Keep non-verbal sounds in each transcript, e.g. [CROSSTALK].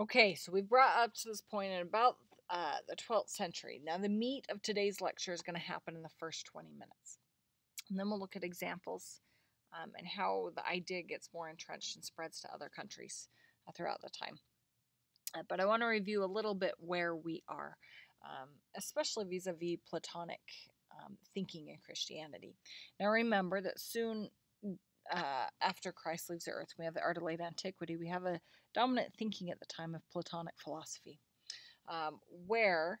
Okay, so we've brought up to this point in about uh, the 12th century. Now, the meat of today's lecture is going to happen in the first 20 minutes. And then we'll look at examples um, and how the idea gets more entrenched and spreads to other countries uh, throughout the time. Uh, but I want to review a little bit where we are, um, especially vis a vis Platonic um, thinking in Christianity. Now, remember that soon uh, after Christ leaves the earth, we have the art of late antiquity, we have a dominant thinking at the time of Platonic philosophy, um, where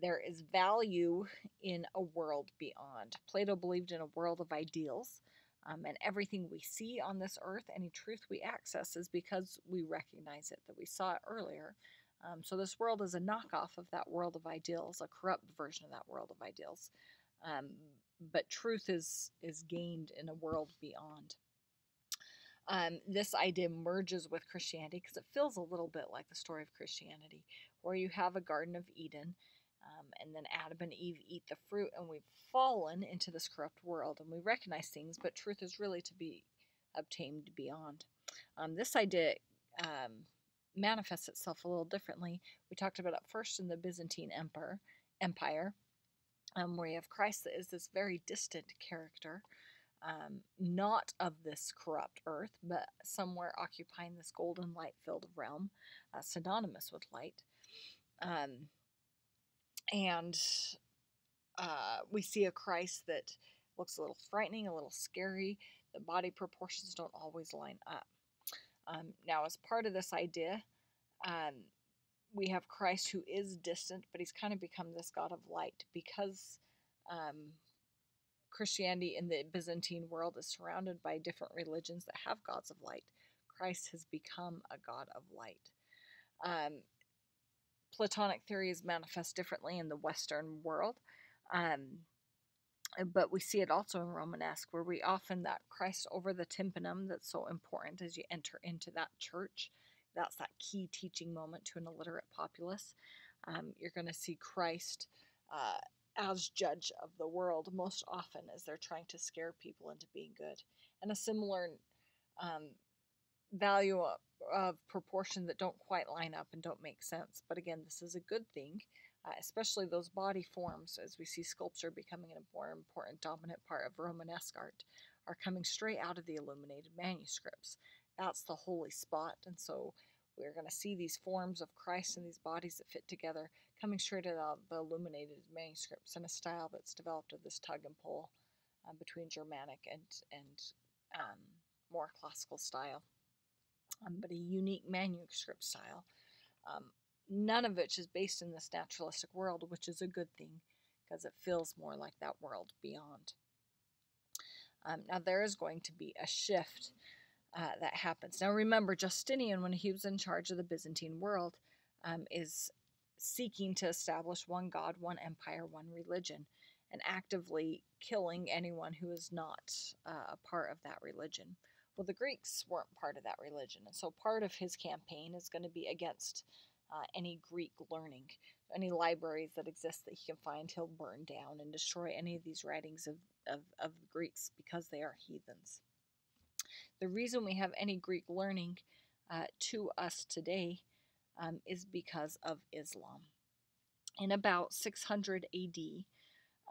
there is value in a world beyond. Plato believed in a world of ideals, um, and everything we see on this earth, any truth we access, is because we recognize it, that we saw it earlier. Um, so this world is a knockoff of that world of ideals, a corrupt version of that world of ideals. Um, but truth is is gained in a world beyond. Um, this idea merges with Christianity because it feels a little bit like the story of Christianity, where you have a Garden of Eden, um, and then Adam and Eve eat the fruit, and we've fallen into this corrupt world, and we recognize things, but truth is really to be obtained beyond. Um, this idea um, manifests itself a little differently. We talked about it first in the Byzantine Empire, Empire, um, where you have Christ that is this very distant character um, not of this corrupt earth, but somewhere occupying this golden light filled realm, uh, synonymous with light. Um, and uh, we see a Christ that looks a little frightening, a little scary. The body proportions don't always line up. Um, now, as part of this idea, um, we have Christ who is distant, but he's kind of become this God of light because um, Christianity in the Byzantine world is surrounded by different religions that have gods of light. Christ has become a God of light. Um, Platonic theories manifest differently in the Western world, um, but we see it also in Romanesque, where we often that Christ over the tympanum that's so important as you enter into that church. That's that key teaching moment to an illiterate populace. Um, you're going to see Christ uh, as judge of the world most often as they're trying to scare people into being good. And a similar um, value of, proportion that don't quite line up and don't make sense. But again, this is a good thing, uh, especially those body forms, as we see sculpture becoming a more important dominant part of Romanesque art, are coming straight out of the illuminated manuscripts. That's the holy spot. And so we're going to see these forms of Christ and these bodies that fit together coming straight out of the illuminated manuscripts in a style that's developed of this tug and pull uh, between Germanic and, and um, more classical style, um, but a unique manuscript style. Um, none of which is based in this naturalistic world, which is a good thing because it feels more like that world beyond. Um, now, there is going to be a shift uh, that happens. Now, remember, Justinian, when he was in charge of the Byzantine world, um, is seeking to establish one God, one empire, one religion, and actively killing anyone who is not uh, a part of that religion. Well, the Greeks weren't part of that religion, and so part of his campaign is going to be against uh, any Greek learning. Any libraries that exist that he can find, he'll burn down and destroy any of these writings of, of, of the Greeks because they are heathens. The reason we have any Greek learning uh, to us today um, is because of Islam. In about 600 AD,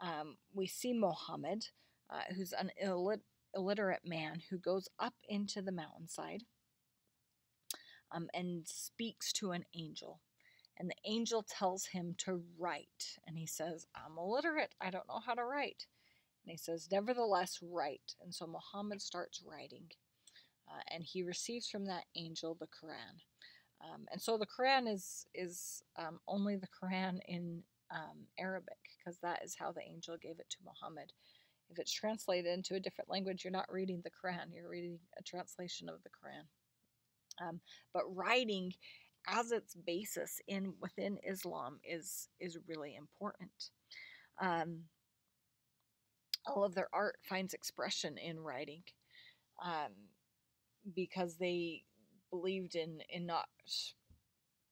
um, we see Muhammad, uh, who's an illit- illiterate man who goes up into the mountainside um, and speaks to an angel. And the angel tells him to write. And he says, I'm illiterate. I don't know how to write. And he says, Nevertheless, write. And so Muhammad starts writing. Uh, and he receives from that angel the Quran. Um, and so the Quran is is um, only the Quran in um, Arabic because that is how the angel gave it to Muhammad. If it's translated into a different language, you're not reading the Quran; you're reading a translation of the Quran. Um, but writing as its basis in within Islam is is really important. Um, all of their art finds expression in writing um, because they believed in in not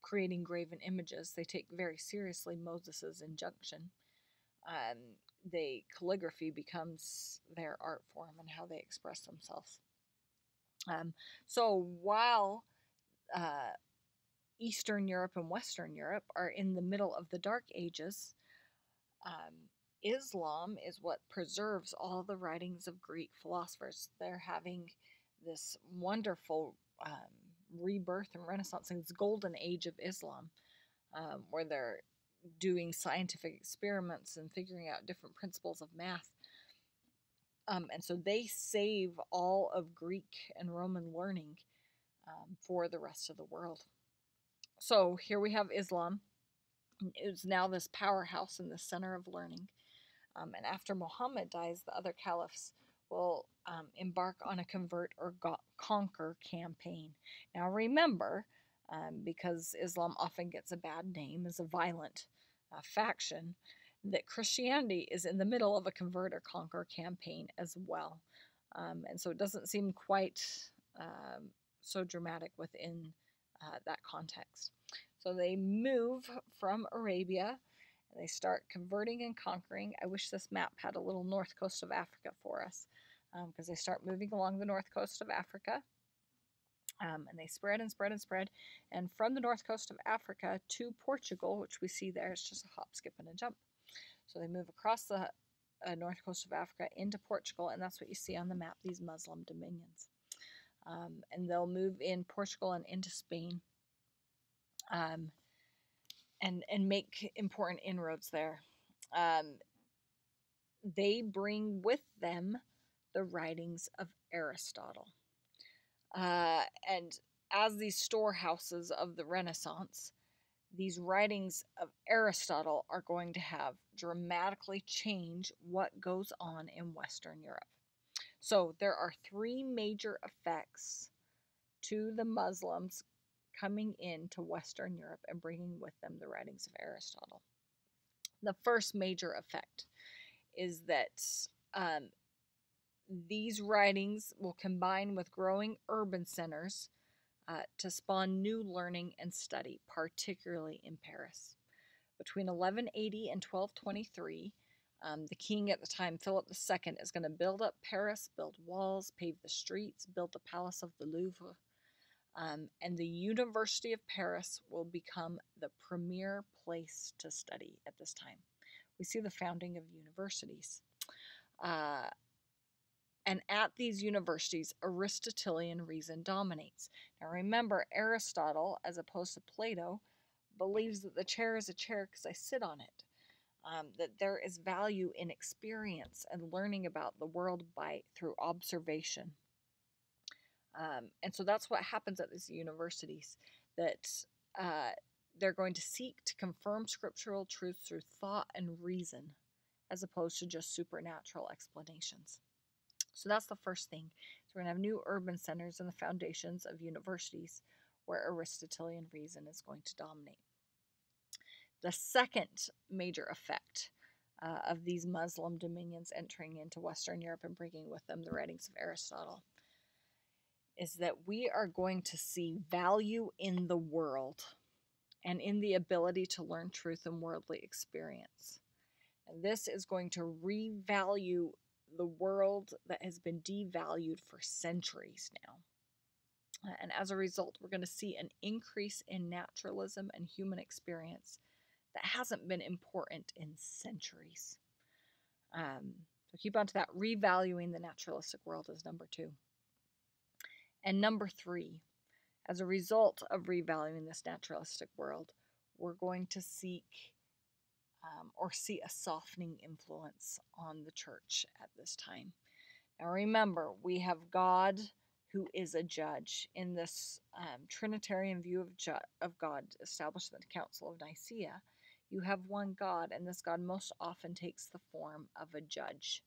creating graven images. They take very seriously Moses's injunction. Um, they calligraphy becomes their art form and how they express themselves. Um, so while uh, Eastern Europe and Western Europe are in the middle of the Dark Ages. Um, Islam is what preserves all the writings of Greek philosophers. They're having this wonderful um, rebirth and renaissance, and this golden age of Islam, um, where they're doing scientific experiments and figuring out different principles of math. Um, and so they save all of Greek and Roman learning um, for the rest of the world. So here we have Islam. It's now this powerhouse in the center of learning. Um, and after Muhammad dies, the other caliphs will um, embark on a convert or go- conquer campaign. Now remember, um, because Islam often gets a bad name as a violent uh, faction, that Christianity is in the middle of a convert or conquer campaign as well. Um, and so it doesn't seem quite um, so dramatic within uh, that context. So they move from Arabia and they start converting and conquering. I wish this map had a little north coast of Africa for us because um, they start moving along the north coast of Africa. Um, and they spread and spread and spread. And from the north coast of Africa to Portugal, which we see there, it's just a hop, skip, and a jump. So they move across the uh, north coast of Africa into Portugal, and that's what you see on the map, these Muslim dominions. Um, and they'll move in Portugal and into Spain um, and, and make important inroads there. Um, they bring with them the writings of Aristotle. Uh, and as these storehouses of the Renaissance, these writings of Aristotle are going to have dramatically change what goes on in Western Europe. So there are three major effects to the Muslims coming into Western Europe and bringing with them the writings of Aristotle. The first major effect is that um, these writings will combine with growing urban centers uh, to spawn new learning and study, particularly in Paris. Between 1180 and 1223, um, the king at the time, Philip II, is going to build up Paris, build walls, pave the streets, build the Palace of the Louvre, um, and the University of Paris will become the premier place to study at this time. We see the founding of universities. Uh, and at these universities, Aristotelian reason dominates. Now remember, Aristotle, as opposed to Plato, believes that the chair is a chair because I sit on it. Um, that there is value in experience and learning about the world by through observation. Um, and so that's what happens at these universities. That uh, they're going to seek to confirm scriptural truth through thought and reason, as opposed to just supernatural explanations. So that's the first thing. So we're going to have new urban centers and the foundations of universities where Aristotelian reason is going to dominate. The second major effect uh, of these Muslim dominions entering into Western Europe and bringing with them the writings of Aristotle is that we are going to see value in the world and in the ability to learn truth and worldly experience. And this is going to revalue the world that has been devalued for centuries now. And as a result, we're going to see an increase in naturalism and human experience that hasn't been important in centuries. Um, so keep on to that. Revaluing the naturalistic world is number two. And number three, as a result of revaluing this naturalistic world, we're going to seek um, or see a softening influence on the church at this time. Now remember, we have God who is a judge in this um, Trinitarian view of, ju- of God established the Council of Nicaea. You have one God, and this God most often takes the form of a judge.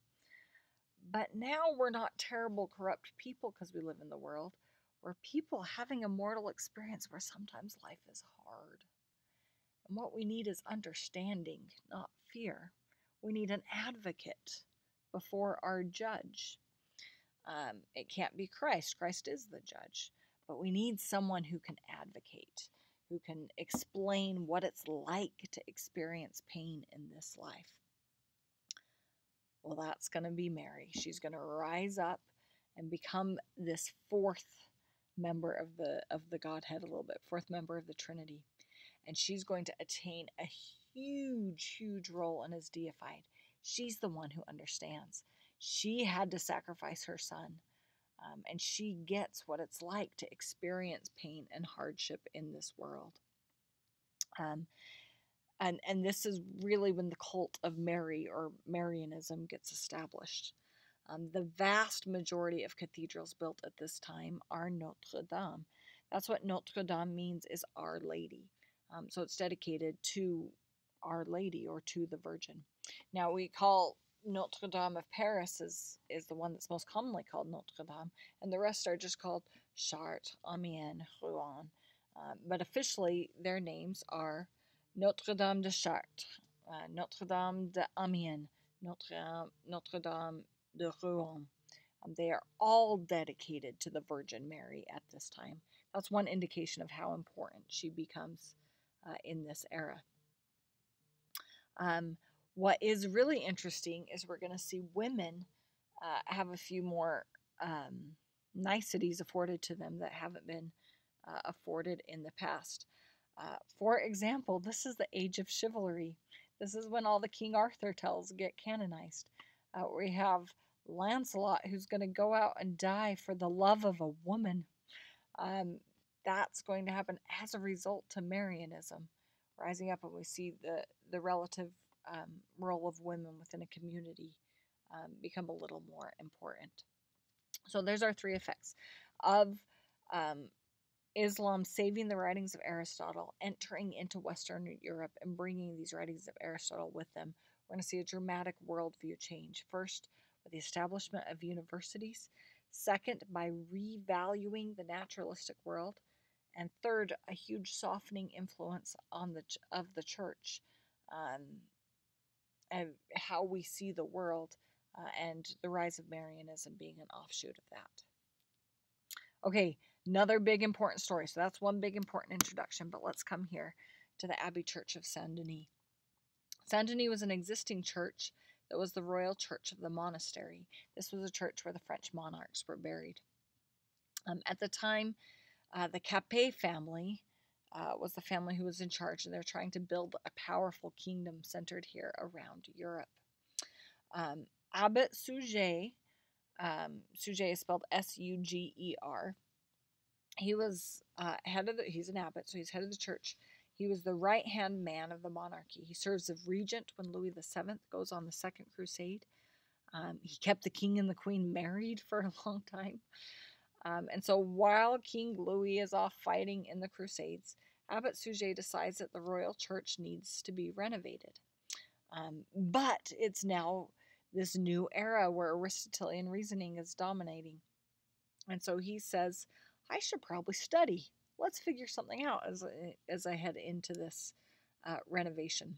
But now we're not terrible, corrupt people because we live in the world. We're people having a mortal experience where sometimes life is hard. And what we need is understanding, not fear. We need an advocate before our judge. Um, it can't be Christ, Christ is the judge. But we need someone who can advocate, who can explain what it's like to experience pain in this life. Well, that's going to be Mary. She's going to rise up and become this fourth member of the of the Godhead a little bit, fourth member of the Trinity. And she's going to attain a huge, huge role and is deified. She's the one who understands. She had to sacrifice her son. Um, and she gets what it's like to experience pain and hardship in this world. Um, and and this is really when the cult of Mary or Marianism gets established. Um, the vast majority of cathedrals built at this time are Notre Dame. That's what Notre Dame means is Our Lady. Um, so it's dedicated to Our Lady or to the Virgin. Now we call Notre Dame of Paris is, is the one that's most commonly called Notre Dame, and the rest are just called Chartres, Amiens, Rouen. Uh, but officially, their names are Notre Dame de Chartres, uh, Notre Dame de Amiens, Notre, Notre Dame de Rouen. Um, they are all dedicated to the Virgin Mary at this time. That's one indication of how important she becomes uh, in this era. Um, what is really interesting is we're going to see women uh, have a few more um, niceties afforded to them that haven't been uh, afforded in the past. Uh, for example, this is the age of chivalry. This is when all the King Arthur tales get canonized. Uh, we have Lancelot who's going to go out and die for the love of a woman. Um, that's going to happen as a result to Marianism rising up, and we see the the relative um, role of women within a community um, become a little more important. So there's our three effects of um, Islam saving the writings of Aristotle, entering into Western Europe, and bringing these writings of Aristotle with them. We're going to see a dramatic worldview change. First, with the establishment of universities. Second, by revaluing the naturalistic world. And third, a huge softening influence on the of the church, um, and how we see the world, uh, and the rise of Marianism being an offshoot of that. Okay, another big important story. So that's one big important introduction. But let's come here to the Abbey Church of Saint Denis. Saint Denis was an existing church that was the royal church of the monastery. This was a church where the French monarchs were buried. Um, at the time, uh, the Capet family uh, was the family who was in charge, and they're trying to build a powerful kingdom centered here around Europe. Um, Abbot Suger, um, Suger is spelled S U G E R. He was uh, head of the, he's an abbot, so he's head of the church. He was the right hand man of the monarchy. He serves as regent when Louis VII goes on the Second Crusade. Um, he kept the king and the queen married [LAUGHS] for a long time. Um, and so while King Louis is off fighting in the Crusades, Abbot Suger decides that the royal church needs to be renovated. Um, but it's now this new era where Aristotelian reasoning is dominating. And so he says, I should probably study let's figure something out as I, as I head into this uh, renovation.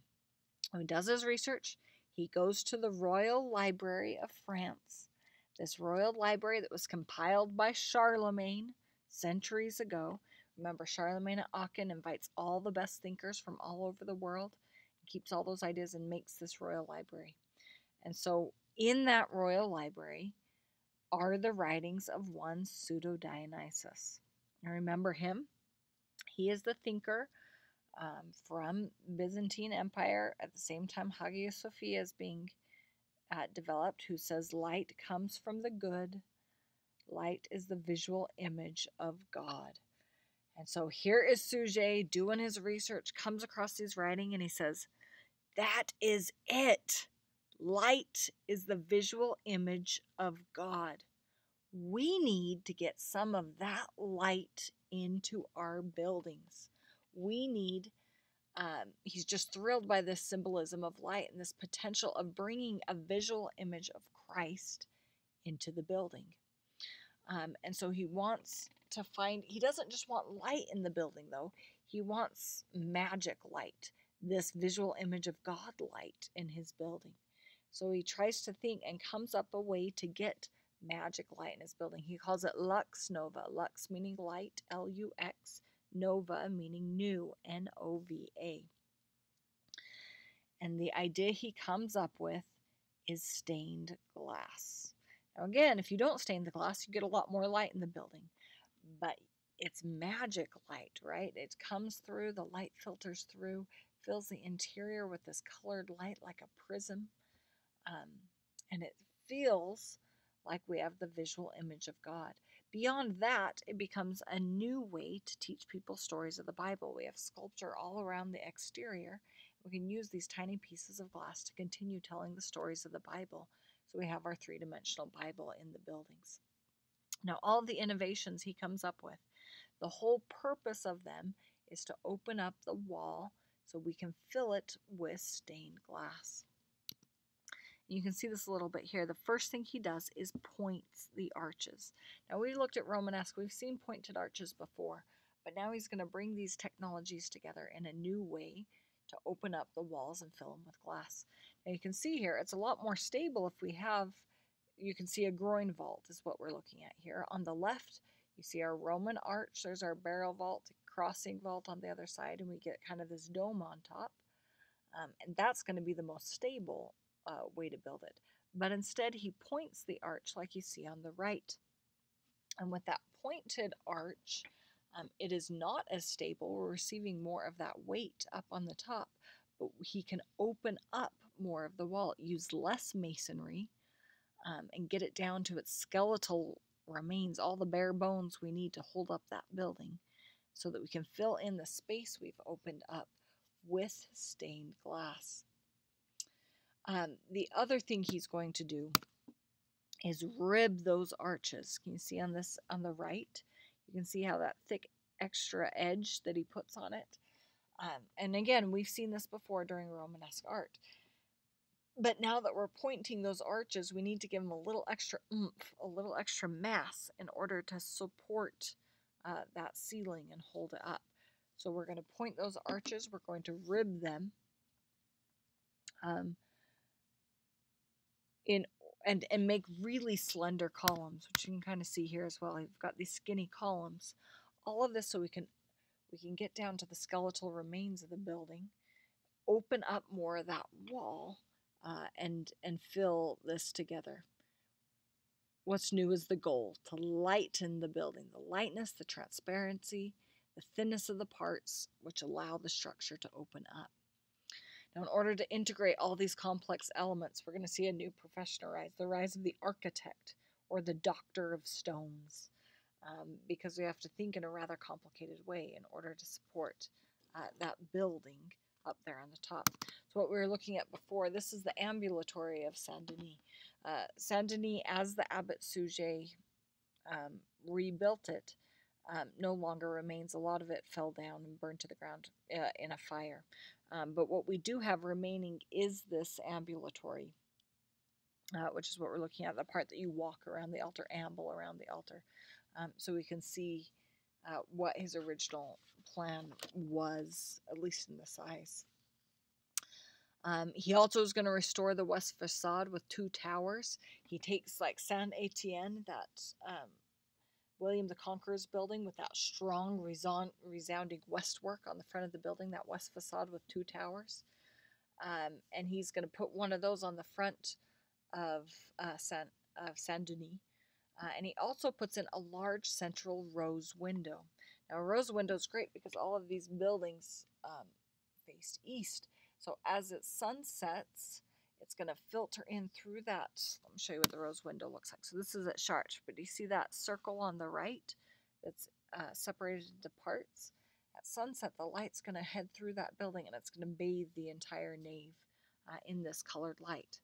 He does his research, he goes to the Royal Library of France. This royal library that was compiled by Charlemagne centuries ago. Remember, Charlemagne at Aachen invites all the best thinkers from all over the world, keeps all those ideas, and makes this royal library. And so, in that royal library are the writings of one Pseudo Dionysius. Now, remember him? He is the thinker um, from Byzantine Empire. At the same time, Hagia Sophia is being uh, developed, who says light comes from the good. Light is the visual image of God. And so here is Suger doing his research, comes across his writing, and he says, That is it. Light is the visual image of God. We need to get some of that light into our buildings. We need, um, he's just thrilled by this symbolism of light and this potential of bringing a visual image of Christ into the building. Um, and so he wants to find, he doesn't just want light in the building though, he wants magic light, this visual image of God light in his building. So he tries to think and comes up a way to get magic light in his building. He calls it Lux Nova. Lux meaning light, L U X. Nova meaning new, N O V A. And the idea he comes up with is stained glass. Now, again, if you don't stain the glass, you get a lot more light in the building. but it's magic light, right? It comes through, the light filters through, fills the interior with this colored light like a prism, um, and it feels like we have the visual image of God. Beyond that, it becomes a new way to teach people stories of the Bible. We have sculpture all around the exterior. We can use these tiny pieces of glass to continue telling the stories of the Bible. So we have our three dimensional Bible in the buildings. Now, all the innovations he comes up with, the whole purpose of them is to open up the wall so we can fill it with stained glass. You can see this a little bit here. The first thing he does is points the arches. Now we looked at Romanesque. We've seen pointed arches before, but now he's going to bring these technologies together in a new way to open up the walls and fill them with glass. Now you can see here, it's a lot more stable if we have, you can see a groin vault is what we're looking at here. On the left, you see our Roman arch. There's our barrel vault, crossing vault on the other side, and we get kind of this dome on top. Um, and that's going to be the most stable uh, way to build it. But instead, he points the arch like you see on the right. And with that pointed arch, um, it is not as stable. We're receiving more of that weight up on the top, but he can open up more of the wall, use less masonry, um, and get it down to its skeletal remains, all the bare bones we need to hold up that building, so that we can fill in the space we've opened up with stained glass. Um, the other thing he's going to do is rib those arches. Can you see on this on the right? You can see how that thick extra edge that he puts on it. Um, and again, we've seen this before during Romanesque art. But now that we're pointing those arches, we need to give them a little extra oomph, a little extra mass in order to support uh, that ceiling and hold it up. So we're going to point those arches, we're going to rib them. Um, in and and make really slender columns, which you can kind of see here as well. We've got these skinny columns. All of this so we can we can get down to the skeletal remains of the building, open up more of that wall, uh, and and fill this together. What's new is the goal to lighten the building, the lightness, the transparency, the thinness of the parts, which allow the structure to open up. Now, in order to integrate all these complex elements, we're going to see a new profession arise the rise of the architect or the doctor of stones, um, because we have to think in a rather complicated way in order to support uh, that building up there on the top. So, what we were looking at before, this is the ambulatory of Saint Denis. Uh, Saint Denis, as the Abbot Suger um, rebuilt it, um, no longer remains. A lot of it fell down and burned to the ground uh, in a fire. Um, but what we do have remaining is this ambulatory, uh, which is what we're looking at, the part that you walk around the altar, amble around the altar. Um, so we can see uh, what his original plan was, at least in the size. Um, he also is going to restore the west facade with two towers. He takes like Saint Etienne, that um, William the Conqueror's building with that strong, resounding westwork on the front of the building, that west facade with two towers. Um, and he's going to put one of those on the front of uh, Saint, of Saint Denis. Uh, and he also puts in a large central rose window. Now, a rose window is great because all of these buildings um, face east. So as it sunsets, it's going to filter in through that. Let me show you what the rose window looks like. So this is at Chartres, but you see that circle on the right that's uh, separated into parts? At sunset, the light's going to head through that building and it's going to bathe the entire nave uh, in this colored light.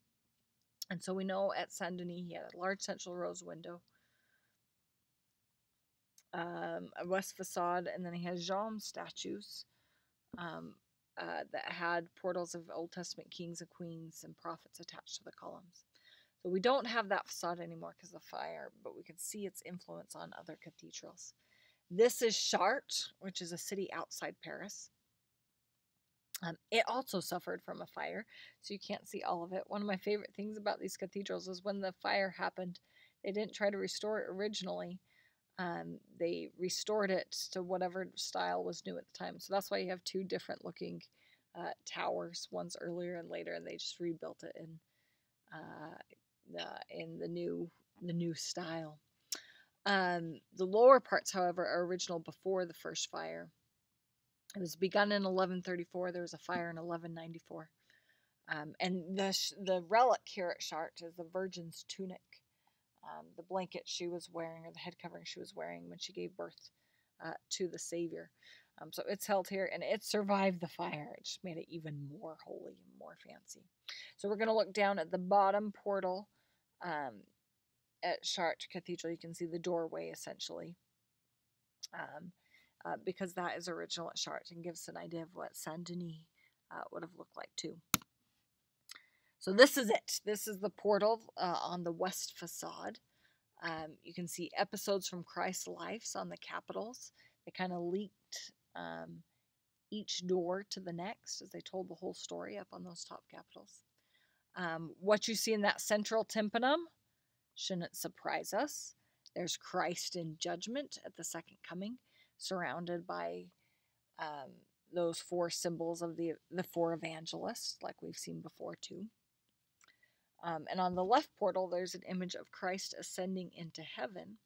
And so we know at Saint Denis he had a large central rose window, um, a west facade, and then he has jamb statues um, uh, that had portals of Old Testament kings and queens and prophets attached to the columns. So we don't have that facade anymore because of fire, but we can see its influence on other cathedrals. This is Chartres, which is a city outside Paris. Um, it also suffered from a fire, so you can't see all of it. One of my favorite things about these cathedrals is when the fire happened, they didn't try to restore it originally. Um, they restored it to whatever style was new at the time. So that's why you have two different looking uh, towers. One's earlier and later, and they just rebuilt it in uh, the in the new the new style. Um, the lower parts, however, are original before the first fire. It was begun in 1134. There was a fire in 1194. Um, and the, the relic here at Chartres is the Virgin's tunic, um, the blanket she was wearing, or the head covering she was wearing when she gave birth uh, to the Savior. Um, so it's held here, and it survived the fire. It just made it even more holy and more fancy. So we're going to look down at the bottom portal um, at Chartres Cathedral. You can see the doorway, essentially. Um, uh, because that is original at Chartres and gives an idea of what Saint Denis uh, would have looked like too. So this is it. This is the portal uh, on the west facade. Um, you can see episodes from Christ's lives on the capitals. They kind of leaked um, each door to the next as they told the whole story up on those top capitals. Um, what you see in that central tympanum shouldn't surprise us. There's Christ in judgment at the second coming surrounded by um, those four symbols of the the four evangelists, like we've seen before too. Um, and on the left portal, there's an image of Christ ascending into heaven.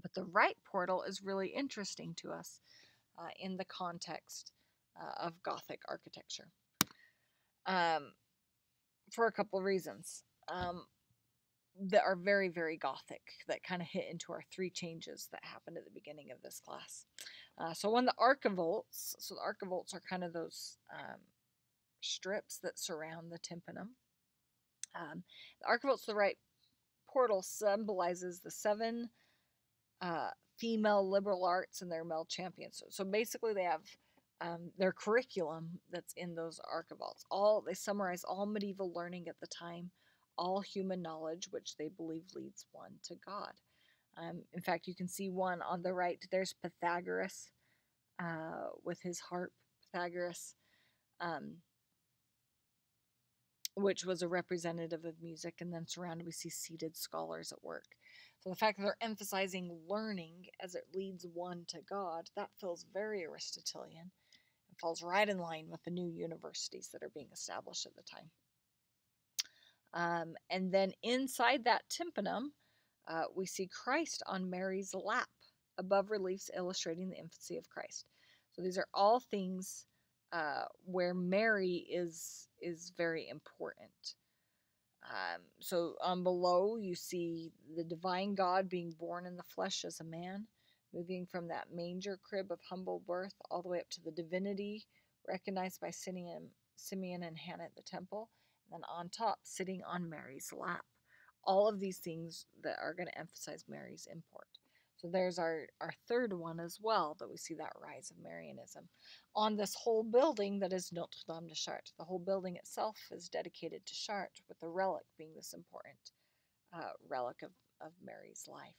But the right portal is really interesting to us uh, in the context uh, of Gothic architecture um, for a couple of reasons. Um, that are very, very gothic that kind of hit into our three changes that happened at the beginning of this class. Uh, so on the archivolts, so the archivolts are kind of those um, strips that surround the tympanum. Um, the archivolts, the right portal symbolizes the seven uh, female liberal arts and their male champions. So, so basically, they have um, their curriculum that's in those archivolts. All they summarize all medieval learning at the time all human knowledge, which they believe leads one to God. Um, in fact, you can see one on the right. There's Pythagoras uh, with his harp, Pythagoras, um, which was a representative of music. And then surrounded, we see seated scholars at work. So the fact that they're emphasizing learning as it leads one to God, that feels very Aristotelian and falls right in line with the new universities that are being established at the time. Um, and then inside that tympanum, uh, we see Christ on Mary's lap, above reliefs illustrating the infancy of Christ. So these are all things uh, where Mary is is very important. Um, so on below, you see the divine God being born in the flesh as a man, moving from that manger crib of humble birth all the way up to the divinity recognized by Simeon, Simeon and Hannah at the temple and then on top, sitting on Mary's lap. All of these things that are going to emphasize Mary's import. So there's our, our third one as well, that we see that rise of Marianism. On this whole building that is Notre Dame de Chartres, the whole building itself is dedicated to Chartres, with the relic being this important uh, relic of, of Mary's life.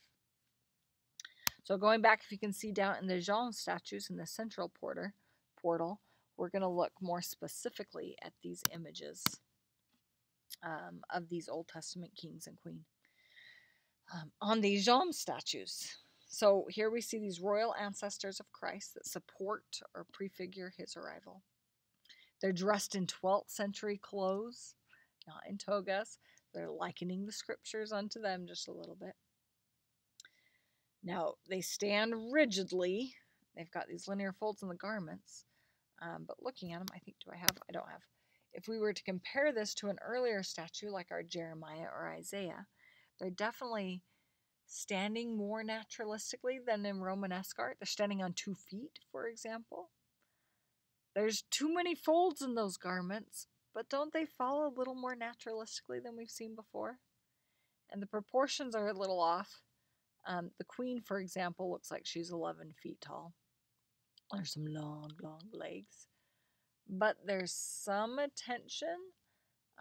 So going back, if you can see down in the jamb statues in the central porter, portal, we're going to look more specifically at these images um, of these Old Testament kings and queen. Um, on these jamb statues. So here we see these royal ancestors of Christ that support or prefigure his arrival. They're dressed in 12th century clothes, not in togas. They're likening the scriptures unto them just a little bit. Now, they stand rigidly. They've got these linear folds in the garments. Um, but looking at them, I think, do I have? I don't have if we were to compare this to an earlier statue like our Jeremiah or Isaiah, they're definitely standing more naturalistically than in Romanesque art. They're standing on two feet, for example. There's too many folds in those garments, but don't they fall a little more naturalistically than we've seen before? And the proportions are a little off. Um, the queen, for example, looks like she's 11 feet tall. There's some long, long legs but there's some attention.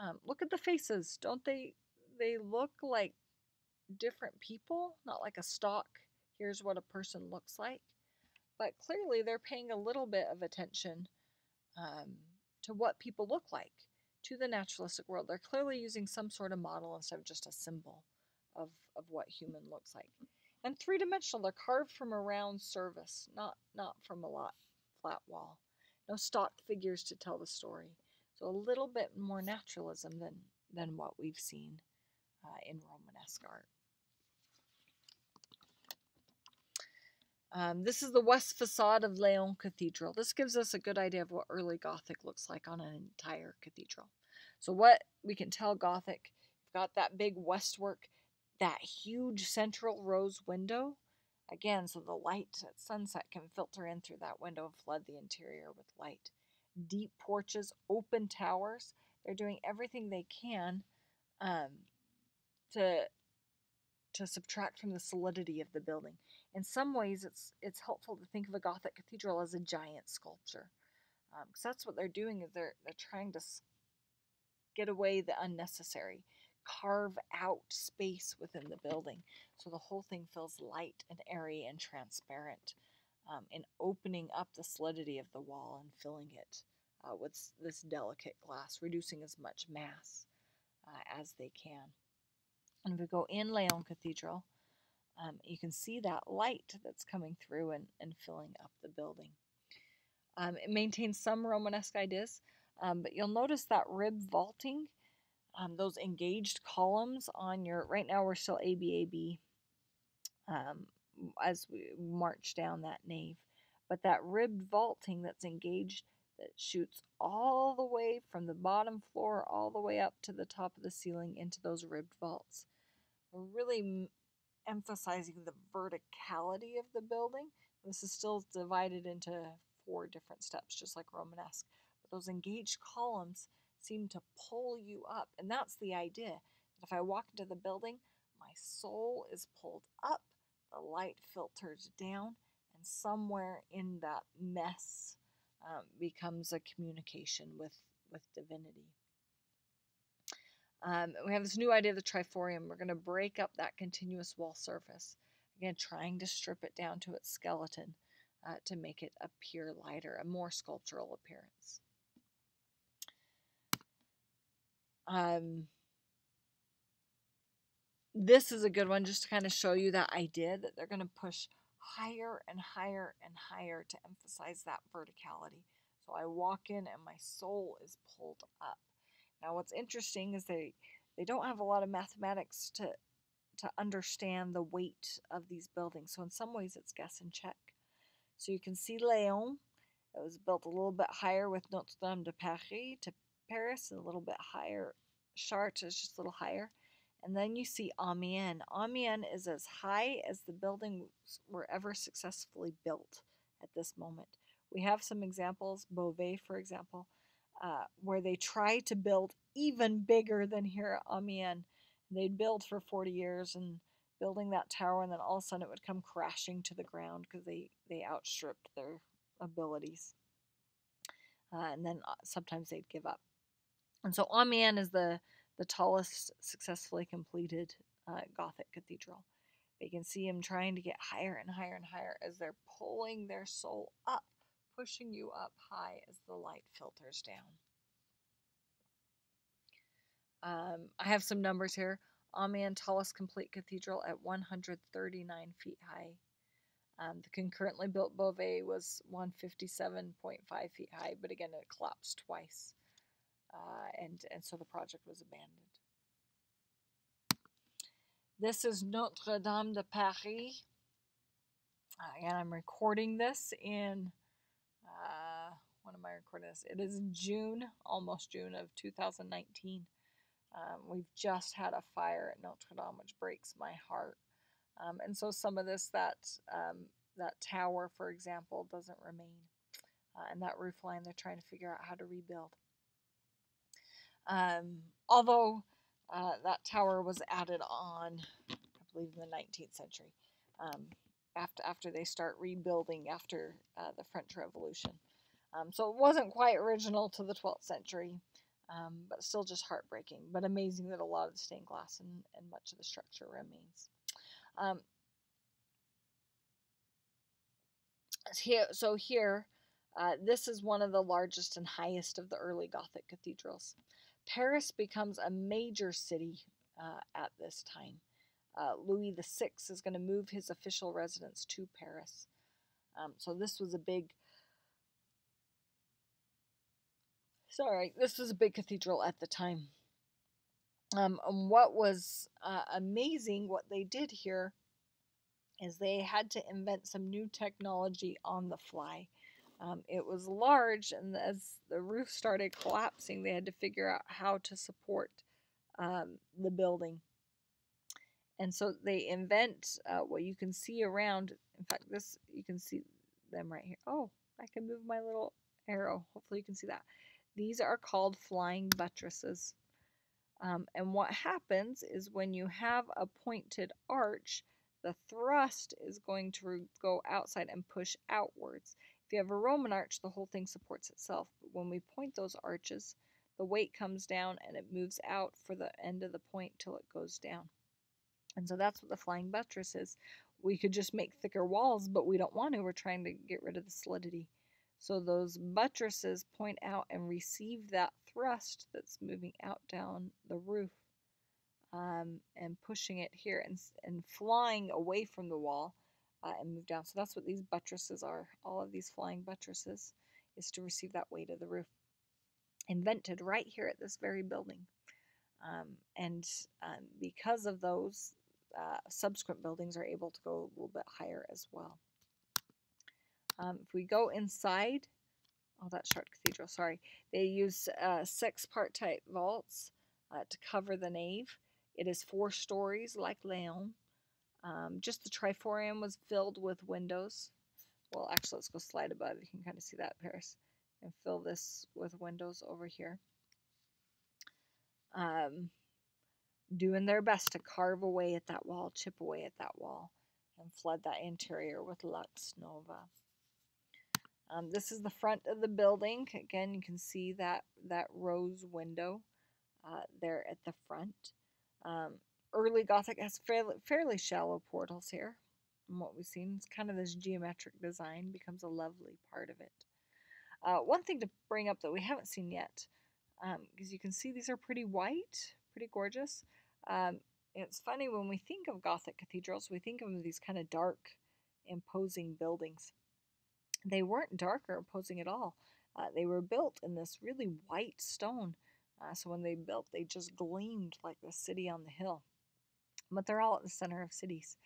Um, look at the faces. Don't they they look like different people, not like a stock. Here's what a person looks like. But clearly they're paying a little bit of attention um, to what people look like, to the naturalistic world. They're clearly using some sort of model instead of just a symbol of, of what human looks like. And three dimensional, they're carved from a round surface, not, not from a lot flat wall no stock figures to tell the story. So a little bit more naturalism than, than what we've seen uh, in Romanesque art. Um, this is the west facade of Laon Cathedral. This gives us a good idea of what early Gothic looks like on an entire cathedral. So what we can tell Gothic, you've got that big westwork, that huge central rose window. Again, so the light at sunset can filter in through that window and flood the interior with light. Deep porches, open towers. They're doing everything they can um, to to subtract from the solidity of the building. In some ways, it's it's helpful to think of a Gothic cathedral as a giant sculpture, because um, that's what they're doing is they're they're trying to get away the unnecessary, carve out space within the building, so the whole thing feels light and airy and transparent, um, opening up the solidity of the wall and filling it uh, with this delicate glass, reducing as much mass uh, as they can. And if we go in Laon Cathedral, um, you can see that light that's coming through and, and filling up the building. Um, it maintains some Romanesque ideas, um, but you'll notice that rib vaulting, um, those engaged columns on your, right now we're still ABAB um, as we march down that nave, but that ribbed vaulting that's engaged that shoots all the way from the bottom floor all the way up to the top of the ceiling into those ribbed vaults. really emphasizing the verticality of the building. This is still divided into four different steps, just like Romanesque. But those engaged columns seem to pull you up. And that's the idea that if I walk into the building, my soul is pulled up, the light filters down, and somewhere in that mess um, becomes a communication with, with divinity. Um, we have this new idea of the triforium. We're going to break up that continuous wall surface. Again, trying to strip it down to its skeleton uh, to make it appear lighter, a more sculptural appearance. Um, this is a good one just to kind of show you that idea that they're going to push higher and higher and higher to emphasize that verticality. So I walk in and my soul is pulled up. Now, what's interesting is they they don't have a lot of mathematics to to understand the weight of these buildings. So in some ways, it's guess and check. So you can see Laon. It was built a little bit higher with Notre Dame de Paris to Paris, a little bit higher. Chartres is just a little higher. And then you see Amiens. Amiens is as high as the buildings were ever successfully built at this moment. We have some examples, Beauvais, for example, uh, where they try to build even bigger than here at Amiens. They'd build for 40 years and building that tower, and then all of a sudden it would come crashing to the ground because they, they outstripped their abilities. Uh, and then uh, sometimes they'd give up. And so Amiens is the, the tallest successfully completed uh, Gothic cathedral. You can see them trying to get higher and higher and higher as they're pulling their soul up pushing you up high as the light filters down. Um, I have some numbers here. Amiens tallest complete cathedral at 139 feet high. Um, the concurrently built Beauvais was 157.5 feet high, but again, it collapsed twice. Uh, and, and so the project was abandoned. This is Notre Dame de Paris. Uh, and I'm recording this in when am I recording this? It is June, almost June of 2019. Um, we've just had a fire at Notre Dame, which breaks my heart. Um, and so some of this, that um, that tower, for example, doesn't remain. Uh, and that roof line, they're trying to figure out how to rebuild. Um, although uh, that tower was added on, I believe, in the 19th century, um, after after they start rebuilding after uh, the French Revolution. Um, so it wasn't quite original to the 12th century, um, but still just heartbreaking. But amazing that a lot of the stained glass and, and much of the structure remains. Um, so here, uh, this is one of the largest and highest of the early Gothic cathedrals. Paris becomes a major city uh, at this time. Uh, Louis VI is going to move his official residence to Paris. Um, so this was a big Sorry, this was a big cathedral at the time. Um, what was uh, amazing, what they did here is they had to invent some new technology on the fly. Um, it was large, and as the roof started collapsing, they had to figure out how to support um, the building. And so they invent uh, what you can see around. In fact, this you can see them right here. Oh, I can move my little arrow. Hopefully, you can see that. These are called flying buttresses. Um, and what happens is when you have a pointed arch, the thrust is going to go outside and push outwards. If you have a Roman arch, the whole thing supports itself. But when we point those arches, the weight comes down and it moves out for the end of the point till it goes down. And so that's what the flying buttress is. We could just make thicker walls, but we don't want to. We're trying to get rid of the solidity. So those buttresses point out and receive that thrust that's moving out down the roof um, and pushing it here and, and flying away from the wall uh, and move down. So that's what these buttresses are. All of these flying buttresses is to receive that weight of the roof. Invented right here at this very building. Um, and um, because of those, uh, subsequent buildings are able to go a little bit higher as well. Um, if we go inside, oh, that's Chartres Cathedral, sorry. They use uh, six-part type vaults uh, to cover the nave. It is four stories like Laon. Um, just the triforium was filled with windows. Well, actually, let's go slide above. You can kind of see that, Paris. And fill this with windows over here. Um, doing their best to carve away at that wall, chip away at that wall, and flood that interior with Lux Nova. Um, this is the front of the building. Again, you can see that, that rose window uh, there at the front. Um, early Gothic has fairly, fairly shallow portals here. And what we've seen is kind of this geometric design becomes a lovely part of it. Uh, one thing to bring up that we haven't seen yet, because um, you can see these are pretty white, pretty gorgeous. Um, it's funny when we think of Gothic cathedrals, we think of these kind of dark, imposing buildings. They weren't dark or imposing at all. Uh, they were built in this really white stone uh, so when they built, they just gleamed like the city on the hill. But they're all at the center of cities.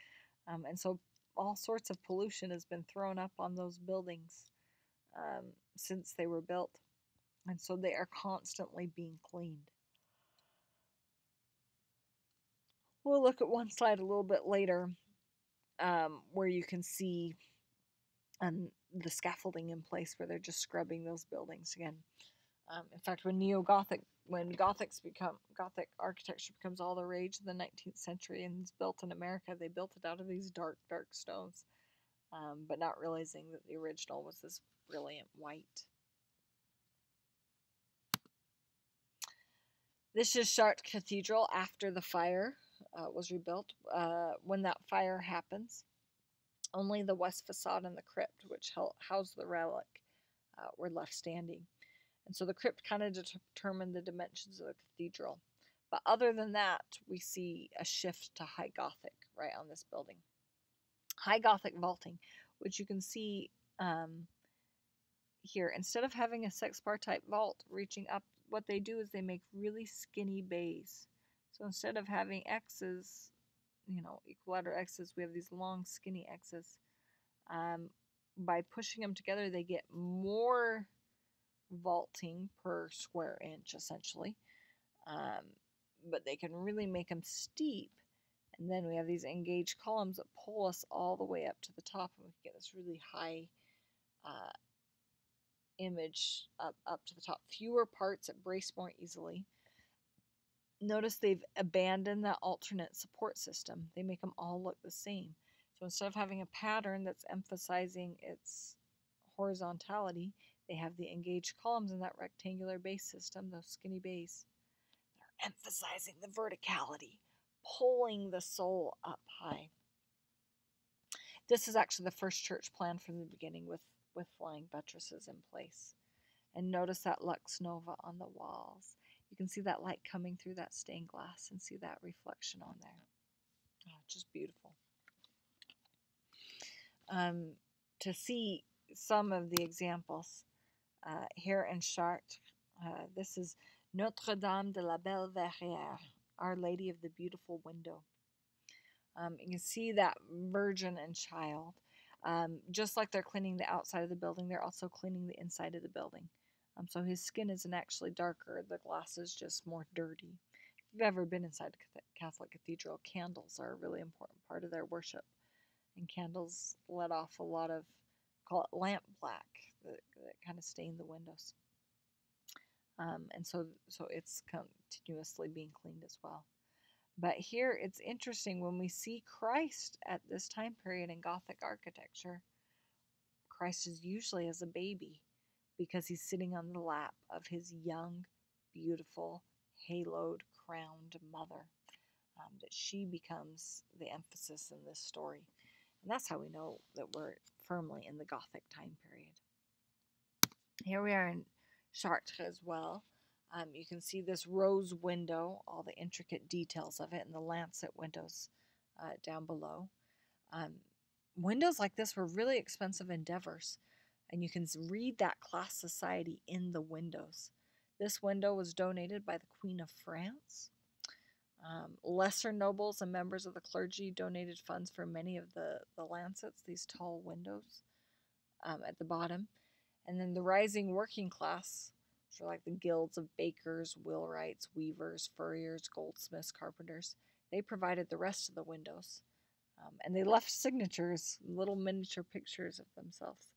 Um, and so all sorts of pollution has been thrown up on those buildings um, since they were built. And so they are constantly being cleaned. We'll look at one slide a little bit later um, where you can see um, the scaffolding in place where they're just scrubbing those buildings again. Um, in fact, when neo-Gothic when Gothics become Gothic architecture becomes all the rage in the 19th century and it's built in America, they built it out of these dark, dark stones, um, but not realizing that the original was this brilliant white. This is Chartres Cathedral after the fire uh, was rebuilt. Uh, when that fire happens, only the west facade and the crypt, which housed the relic, uh, were left standing. And so the crypt kind of determined the dimensions of the cathedral. But other than that, we see a shift to High Gothic right on this building. High Gothic vaulting, which you can see um, here. Instead of having a six-part type vault reaching up, what they do is they make really skinny bays. So instead of having X's, you know, equilateral X's, we have these long skinny X's. Um, by pushing them together, they get more vaulting per square inch essentially. Um, but they can really make them steep. And then we have these engaged columns that pull us all the way up to the top and we get this really high uh, image up, up to the top. Fewer parts that brace more easily. Notice they've abandoned that alternate support system. They make them all look the same. So instead of having a pattern that's emphasizing its horizontality, they have the engaged columns in that rectangular base system, those skinny bays, that are emphasizing the verticality, pulling the soul up high. This is actually the first church plan from the beginning with, with flying buttresses in place. And notice that Lux Nova on the walls. You can see that light coming through that stained glass and see that reflection on there. Oh, just beautiful. Um, to see some of the examples uh, here in Chartres. Uh, this is Notre Dame de la Belle Verrière, Our Lady of the Beautiful Window. Um, you can see that virgin and child. Um, just like they're cleaning the outside of the building, they're also cleaning the inside of the building. Um, so his skin isn't actually darker, the glass is just more dirty. If you've ever been inside a Catholic cathedral, candles are a really important part of their worship. And candles let off a lot of, call it lamp black, that, that kind of stain the windows. Um, and so, so it's continuously being cleaned as well. But here it's interesting when we see Christ at this time period in Gothic architecture, Christ is usually as a baby because he's sitting on the lap of his young, beautiful, haloed, crowned mother. Um, that she becomes the emphasis in this story. And that's how we know that we're firmly in the Gothic time period. Here we are in Chartres as well. Um, you can see this rose window, all the intricate details of it, and the lancet windows uh, down below. Um, windows like this were really expensive endeavors, and you can read that class society in the windows. This window was donated by the Queen of France. Um, lesser nobles and members of the clergy donated funds for many of the, the lancets, these tall windows um, at the bottom. And then the rising working class for like the guilds of bakers, wheelwrights, weavers, furriers, goldsmiths, carpenters. They provided the rest of the windows. Um, and they left signatures, little miniature pictures of themselves.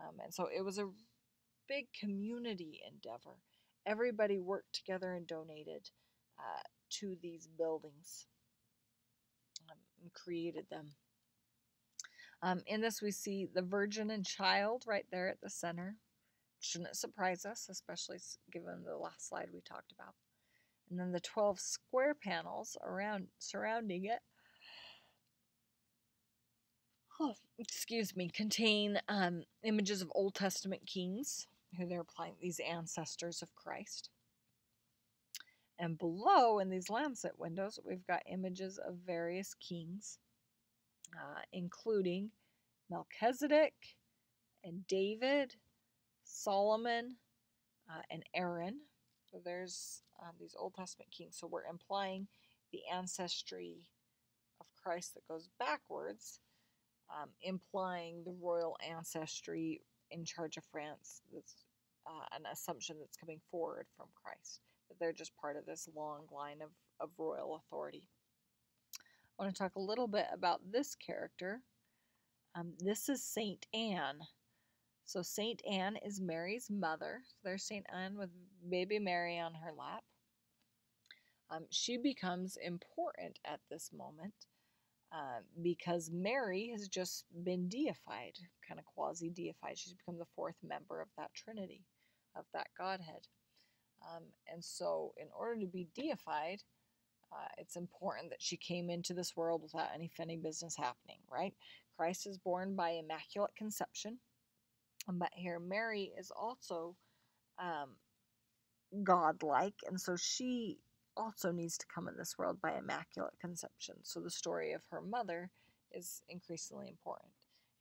Um, and so it was a big community endeavor. Everybody worked together and donated uh, to these buildings um, and created them. Um, in this, we see the Virgin and Child right there at the center shouldn't surprise us, especially given the last slide we talked about. And then the 12 square panels around surrounding it, oh, excuse me, contain um, images of Old Testament kings, who they're applying these ancestors of Christ. And below in these lancet windows, we've got images of various kings, uh, including Melchizedek and David Solomon, uh, and Aaron. So there's um, these Old Testament kings. So we're implying the ancestry of Christ that goes backwards, um, implying the royal ancestry in charge of France. That's uh, an assumption that's coming forward from Christ, that they're just part of this long line of, of royal authority. I want to talk a little bit about this character. Um, this is Saint Anne. So Saint Anne is Mary's mother. So there's Saint Anne with baby Mary on her lap. Um, she becomes important at this moment uh, because Mary has just been deified, kind of quasi deified. She's become the fourth member of that Trinity, of that Godhead. Um, and so, in order to be deified, uh, it's important that she came into this world without any funny business happening, right? Christ is born by immaculate conception. But here, Mary is also um, godlike, and so she also needs to come in this world by immaculate conception. So the story of her mother is increasingly important.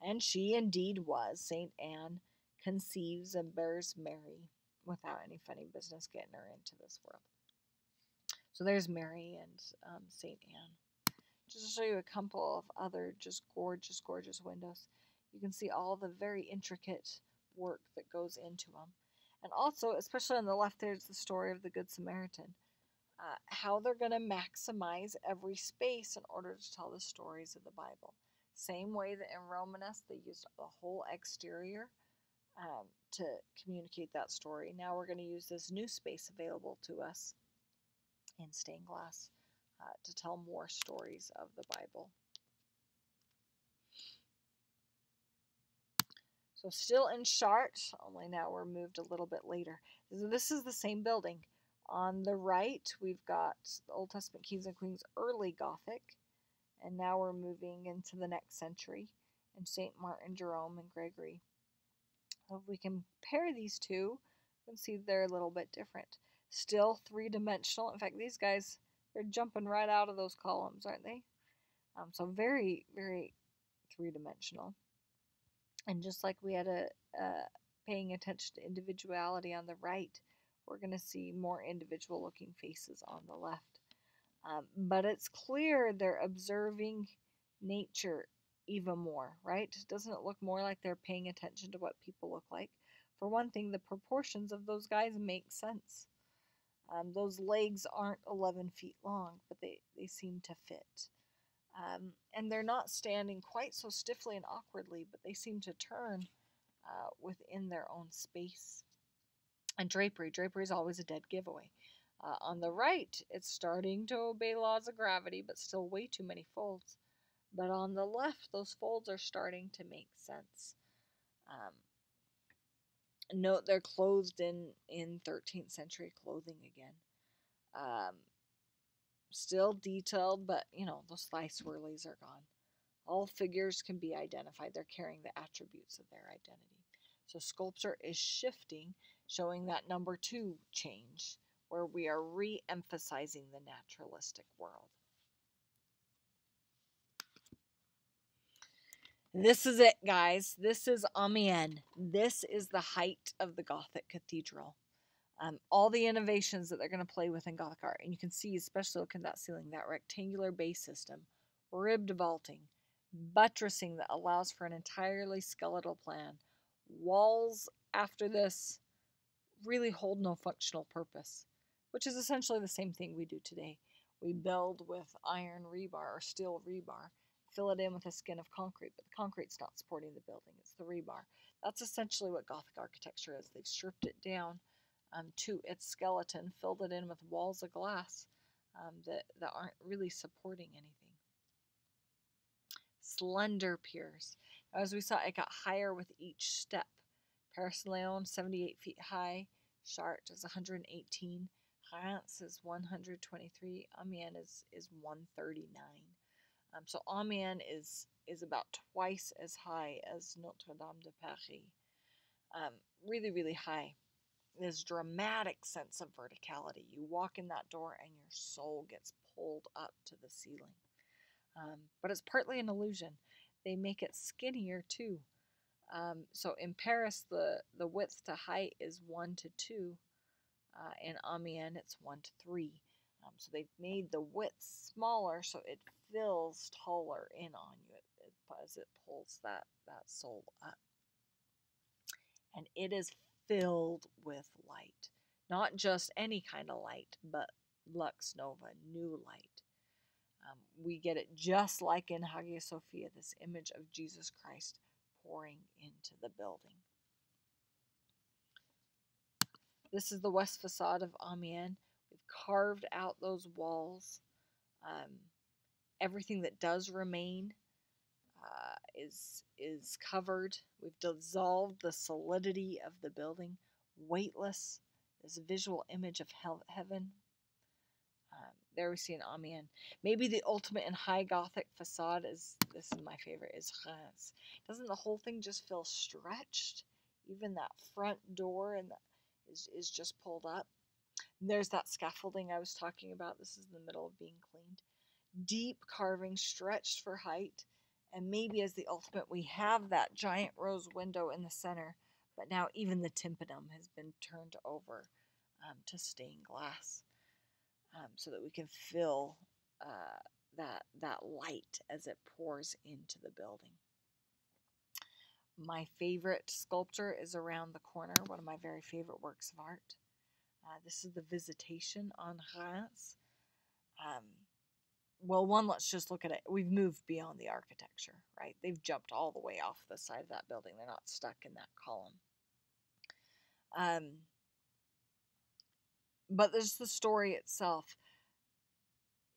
And she indeed was. St. Anne conceives and bears Mary without any funny business getting her into this world. So there's Mary and um, St. Anne. Just to show you a couple of other just gorgeous, gorgeous windows you can see all the very intricate work that goes into them. And also, especially on the left, there's the story of the Good Samaritan. Uh, how they're going to maximize every space in order to tell the stories of the Bible. Same way that in Romanesque they used the whole exterior um, to communicate that story. Now we're going to use this new space available to us in stained glass uh, to tell more stories of the Bible. So still in Chartres, only now we're moved a little bit later. This is the same building. On the right, we've got the Old Testament Kings and Queens early Gothic, and now we're moving into the next century, and St. Martin, Jerome, and Gregory. So if we compare these two, we can see they're a little bit different. Still three-dimensional. In fact, these guys, they're jumping right out of those columns, aren't they? Um, so very, very three-dimensional. And just like we had a, uh, paying attention to individuality on the right, we're going to see more individual looking faces on the left. Um, but it's clear they're observing nature even more, right? Doesn't it look more like they're paying attention to what people look like? For one thing, the proportions of those guys make sense. Um, those legs aren't 11 feet long, but they, they seem to fit. Um, and they're not standing quite so stiffly and awkwardly, but they seem to turn uh, within their own space. And drapery. Drapery is always a dead giveaway. Uh, on the right, it's starting to obey laws of gravity, but still way too many folds. But on the left, those folds are starting to make sense. Um, note they're clothed in, in 13th century clothing again. Um, still detailed, but you know, those thigh swirlies are gone. All figures can be identified. They're carrying the attributes of their identity. So sculpture is shifting, showing that number two change, where we are re emphasizing the naturalistic world. This is it, guys. This is Amiens. This is the height of the Gothic cathedral. Um, all the innovations that they're going to play with in Gothic art. And you can see, especially look at that ceiling, that rectangular base system, ribbed vaulting, buttressing that allows for an entirely skeletal plan. Walls after this really hold no functional purpose, which is essentially the same thing we do today. We build with iron rebar or steel rebar fill it in with a skin of concrete, but the concrete's not supporting the building, it's the rebar. That's essentially what Gothic architecture is. They've stripped it down um, to its skeleton, filled it in with walls of glass um, that, that aren't really supporting anything. Slender piers. As we saw, it got higher with each step. Paris Laon, 78 feet high. Chartres is 118. Reims is 123. Amiens is, is 139. Um, so Amiens is is about twice as high as Notre Dame de Paris. Um, really, really high. This dramatic sense of verticality. You walk in that door and your soul gets pulled up to the ceiling. Um, but it's partly an illusion. They make it skinnier too. Um, so in Paris, the, the width to height is 1 to 2. Uh, in Amiens, it's 1 to 3. Um, so they've made the width smaller so it feels taller in on you as it pulls that, that soul up. And it is filled with light. Not just any kind of light, but Lux Nova, new light. Um, we get it just like in Hagia Sophia, this image of Jesus Christ pouring into the building. This is the west facade of Amiens. We've carved out those walls. Um, everything that does remain uh, is is covered. We've dissolved the solidity of the building, weightless. This visual image of hell, heaven. There we see an Amiens. Maybe the ultimate in high Gothic facade is this is my favorite is Reims. Doesn't the whole thing just feel stretched? Even that front door and is is just pulled up. And there's that scaffolding I was talking about. This is in the middle of being cleaned deep carving stretched for height. And maybe as the ultimate, we have that giant rose window in the center, but now even the tympanum has been turned over um, to stained glass um, so that we can feel uh, that, that light as it pours into the building. My favorite sculpture is around the corner, one of my very favorite works of art. Uh, this is the Visitation on Reims. Um, well, one, let's just look at it. We've moved beyond the architecture, right? They've jumped all the way off the side of that building. They're not stuck in that column. Um, but there's the story itself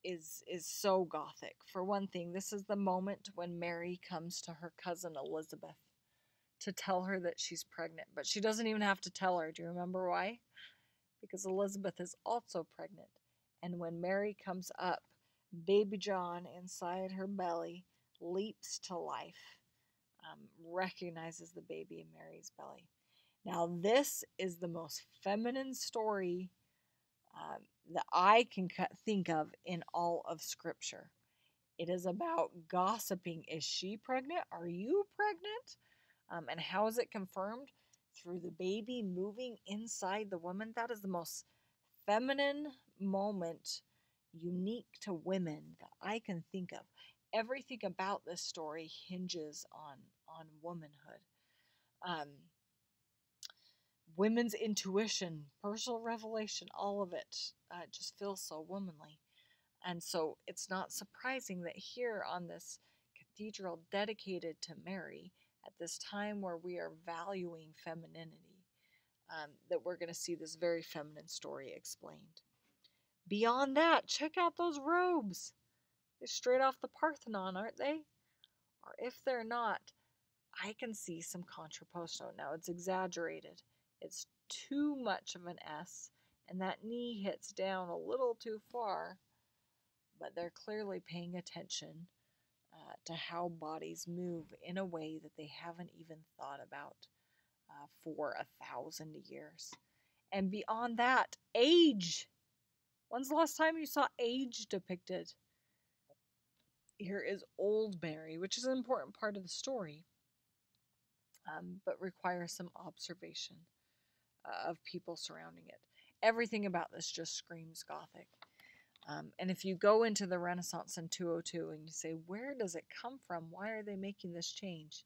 is is so gothic. For one thing, this is the moment when Mary comes to her cousin Elizabeth to tell her that she's pregnant, but she doesn't even have to tell her. Do you remember why? Because Elizabeth is also pregnant. And when Mary comes up Baby John inside her belly leaps to life, um, recognizes the baby in Mary's belly. Now, this is the most feminine story um, that I can think of in all of Scripture. It is about gossiping. Is she pregnant? Are you pregnant? Um, and how is it confirmed? Through the baby moving inside the woman. That is the most feminine moment unique to women that I can think of. Everything about this story hinges on on womanhood. Um, women's intuition, personal revelation, all of it uh, just feels so womanly. And so it's not surprising that here on this cathedral dedicated to Mary, at this time where we are valuing femininity, um, that we're going to see this very feminine story explained. Beyond that, check out those robes. They're straight off the Parthenon, aren't they? Or if they're not, I can see some contrapposto. Now it's exaggerated. It's too much of an S, and that knee hits down a little too far, but they're clearly paying attention uh, to how bodies move in a way that they haven't even thought about uh, for a thousand years. And beyond that, age. When's the last time you saw age depicted? Here is old Mary, which is an important part of the story, um, but requires some observation uh, of people surrounding it. Everything about this just screams Gothic. Um, and if you go into the Renaissance in 202 and you say, where does it come from? Why are they making this change?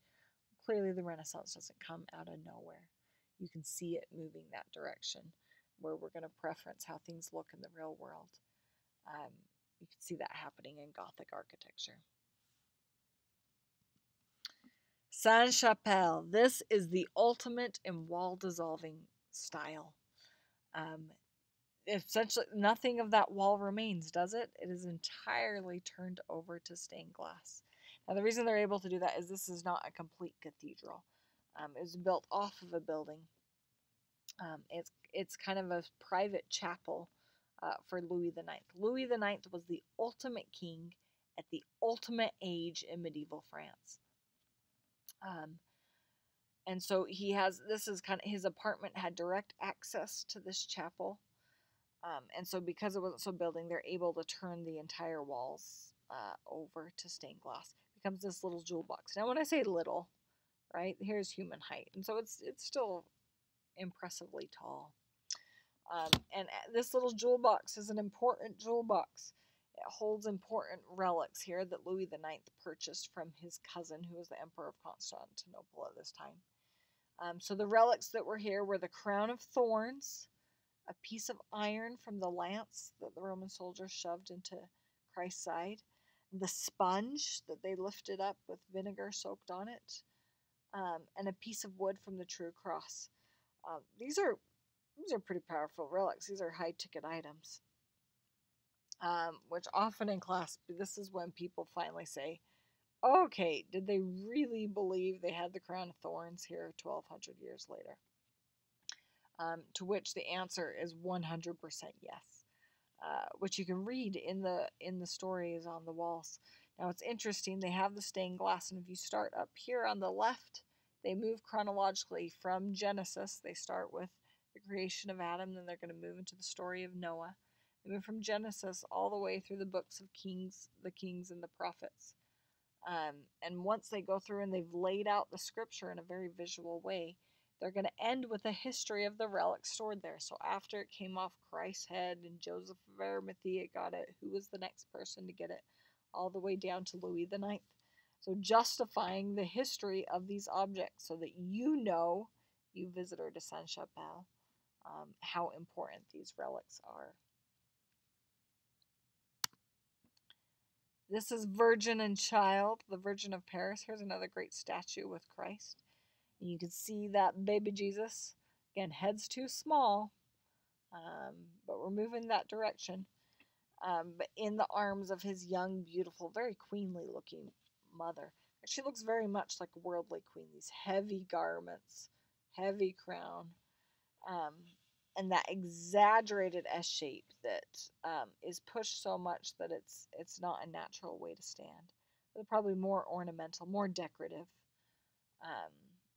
Clearly, the Renaissance doesn't come out of nowhere. You can see it moving that direction where we're going to preference how things look in the real world. Um, you can see that happening in Gothic architecture. Sainte Chapelle. This is the ultimate in wall dissolving style. Um, essentially nothing of that wall remains, does it? It is entirely turned over to stained glass. Now the reason they're able to do that is this is not a complete cathedral. Um, it was built off of a building. Um, it's it's kind of a private chapel uh, for Louis the Ninth. Louis the Ninth was the ultimate king at the ultimate age in medieval France. Um, and so he has this is kind of his apartment had direct access to this chapel um, and so because it wasn't so building, they're able to turn the entire walls uh, over to stained glass. It becomes this little jewel box. Now when I say little, right, here's human height. And so it's, it's still impressively tall. Um, and uh, this little jewel box is an important jewel box. It holds important relics here that Louis IX purchased from his cousin, who was the Emperor of Constantinople at this time. Um, so the relics that were here were the crown of thorns, a piece of iron from the lance that the Roman soldiers shoved into Christ's side, the sponge that they lifted up with vinegar soaked on it, um, and a piece of wood from the true cross. Um, these are these are pretty powerful relics. These are high ticket items, um, which often in class, this is when people finally say, "Okay, did they really believe they had the crown of thorns here 1,200 years later?" um, to which the answer is 100% yes, uh, which you can read in the in the stories on the walls. Now it's interesting; they have the stained glass, and if you start up here on the left, they move chronologically from Genesis. They start with the creation of Adam, then they're going to move into the story of Noah. They move from Genesis all the way through the books of Kings, the Kings and the Prophets. Um, and once they go through and they've laid out the scripture in a very visual way, they're going to end with a history of the relic stored there. So after it came off Christ's head and Joseph of Arimathea got it, who was the next person to get it? All the way down to Louis the Ninth. So justifying the history of these objects so that you know, you visitor to Sainte Chapelle, um, how important these relics are. This is Virgin and Child, the Virgin of Paris. Here's another great statue with Christ. And you can see that baby Jesus. Again, head's too small, um, but we're moving that direction. Um, but in the arms of his young, beautiful, very queenly looking mother. She looks very much like a worldly queen. These heavy garments, heavy crown, um, and that exaggerated S shape that um, is pushed so much that it's it's not a natural way to stand. They're probably more ornamental, more decorative. Um,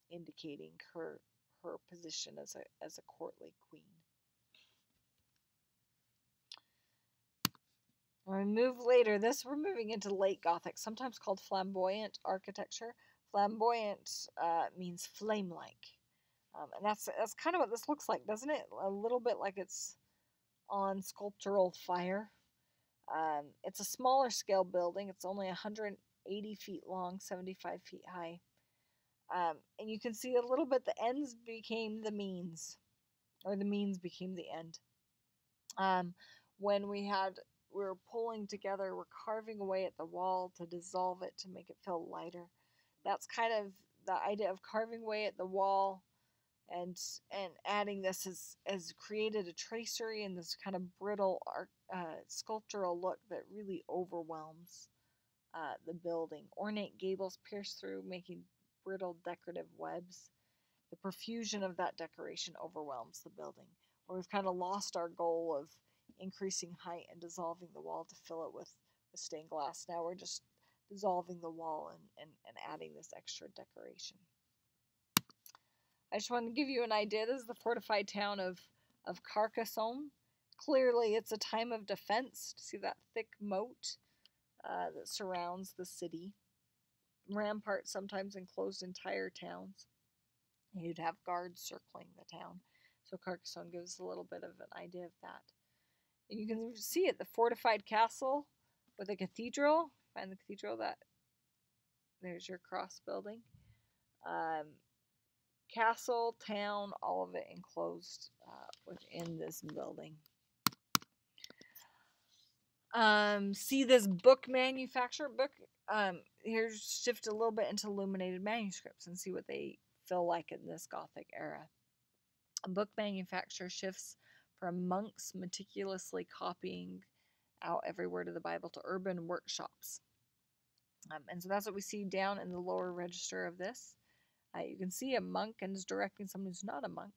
indicating her her position as a as a courtly queen. When we move later, this we're moving into late Gothic, sometimes called flamboyant architecture. Flamboyant uh, means flame-like, um, and that's that's kind of what this looks like, doesn't it? A little bit like it's on sculptural fire. Um, it's a smaller scale building. It's only 180 feet long, 75 feet high. Um, and you can see a little bit the ends became the means, or the means became the end. Um, when we had we were pulling together, we're carving away at the wall to dissolve it to make it feel lighter. That's kind of the idea of carving away at the wall and and adding this has has created a tracery and this kind of brittle art uh, sculptural look that really overwhelms uh, the building. Ornate gables pierce through, making brittle decorative webs. The profusion of that decoration overwhelms the building. Where we've kind of lost our goal of increasing height and dissolving the wall to fill it with, with stained glass. Now we're just dissolving the wall and, and, and adding this extra decoration. I just want to give you an idea. This is the fortified town of, of Carcassonne. Clearly, it's a time of defense. See that thick moat uh, that surrounds the city. Ramparts sometimes enclosed entire towns. You'd have guards circling the town. So Carcassonne gives a little bit of an idea of that. And you can see it, the fortified castle with a cathedral. Find the cathedral that there's your cross building. Um, castle, town, all of it enclosed uh, within this building. Um, see this book manufacturer book. Um, here's shift a little bit into illuminated manuscripts and see what they feel like in this Gothic era. A book manufacturer shifts from monks meticulously copying out every word of the Bible to urban workshops. Um, and so that's what we see down in the lower register of this. Uh, you can see a monk and is directing someone who's not a monk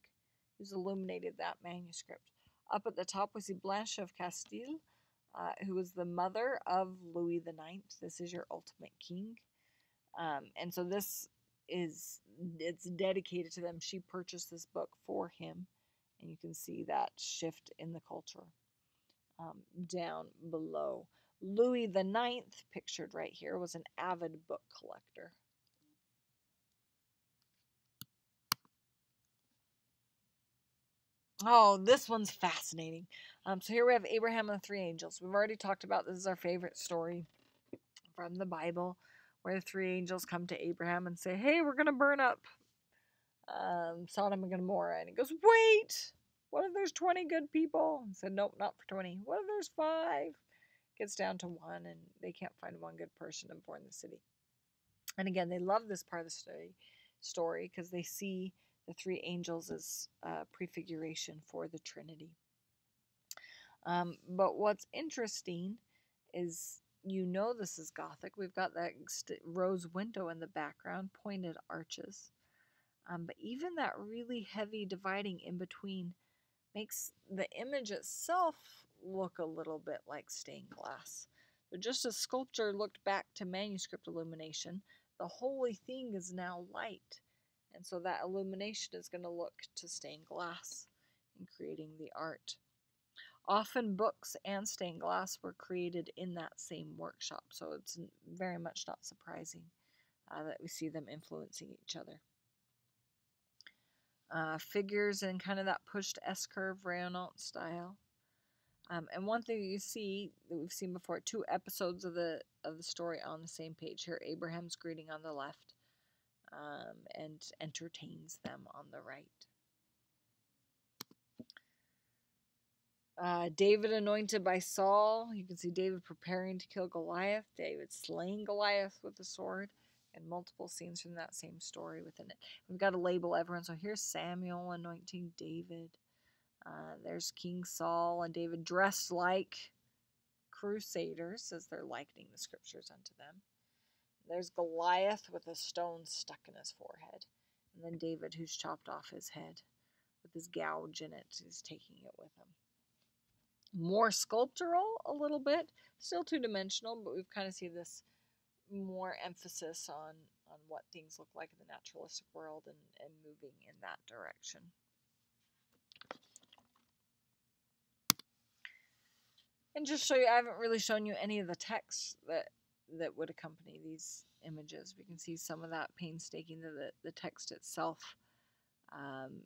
who's illuminated that manuscript. Up at the top, we see Blanche of Castile, uh, who was the mother of Louis IX. This is your ultimate king. Um, and so this is, it's dedicated to them. She purchased this book for him. And you can see that shift in the culture um, down below. Louis the Ninth, pictured right here, was an avid book collector. Oh, this one's fascinating. Um, so here we have Abraham and the three angels. We've already talked about this is our favorite story from the Bible, where the three angels come to Abraham and say, "Hey, we're gonna burn up um, Sodom and Gomorrah," and he goes, "Wait, what if there's 20 good people?" And said, "Nope, not for 20. What if there's five? Gets down to one, and they can't find one good person to burn the city. And again, they love this part of the story because they see the three angels as uh, prefiguration for the Trinity. Um, but what's interesting is you know this is Gothic. We've got that rose window in the background, pointed arches. Um, but even that really heavy dividing in between makes the image itself look a little bit like stained glass. So just as sculpture looked back to manuscript illumination, the holy thing is now light. And so that illumination is going to look to stained glass in creating the art. Often books and stained glass were created in that same workshop, so it's very much not surprising uh, that we see them influencing each other. Uh, figures in kind of that pushed S-curve Rayonnant style. Um, and one thing you see that we've seen before, two episodes of the of the story on the same page here. Abraham's greeting on the left, um, and entertains them on the right. Uh, David anointed by Saul. You can see David preparing to kill Goliath. David slaying Goliath with the sword. And multiple scenes from that same story within it. We've got to label everyone. So here's Samuel anointing David. Uh, there's King Saul and David dressed like crusaders, as they're likening the scriptures unto them. There's Goliath with a stone stuck in his forehead. And then David, who's chopped off his head with his gouge in it, is taking it with him. More sculptural, a little bit. Still two dimensional, but we've kind of seen this more emphasis on, on what things look like in the naturalistic world and, and moving in that direction. And just show you, I haven't really shown you any of the text that that would accompany these images. We can see some of that painstaking that the, the text itself um,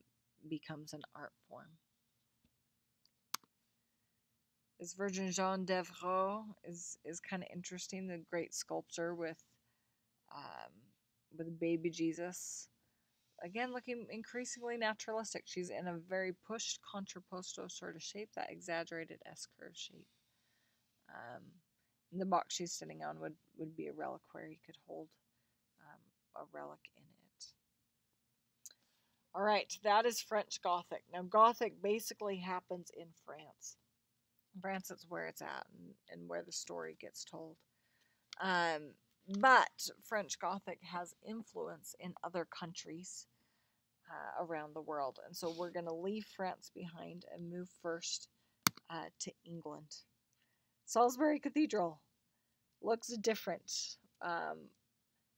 becomes an art form. This Virgin Jeanne d'Evreux is is kind of interesting. The great sculptor with um, with baby Jesus. Again, looking increasingly naturalistic. She's in a very pushed contrapposto sort of shape, that exaggerated S curve shape. Um, the box she's sitting on would, would be a reliquary. Could hold um, a relic in it. All right, that is French Gothic. Now, Gothic basically happens in France. France is where it's at and, and where the story gets told. Um, but French Gothic has influence in other countries uh, around the world. And so we're going to leave France behind and move first uh, to England. Salisbury Cathedral looks different. Um,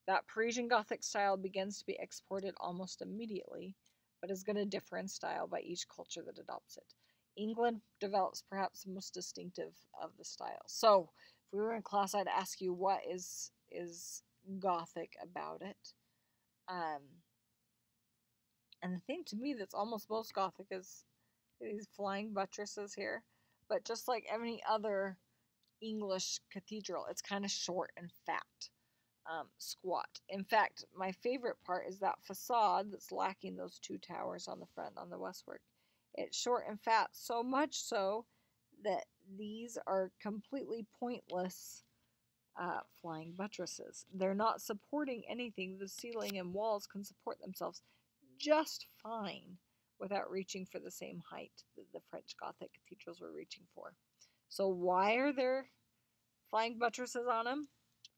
that Parisian Gothic style begins to be exported almost immediately, but is going to differ in style by each culture that adopts it. England develops perhaps the most distinctive of the styles. So, if we were in class, I'd ask you what is is Gothic about it. Um, and the thing to me that's almost most Gothic is these flying buttresses here. But just like any other English cathedral. It's kind of short and fat, um, squat. In fact, my favorite part is that facade that's lacking those two towers on the front on the westward. It's short and fat, so much so that these are completely pointless uh, flying buttresses. They're not supporting anything. The ceiling and walls can support themselves just fine without reaching for the same height that the French Gothic cathedrals were reaching for. So why are there flying buttresses on them?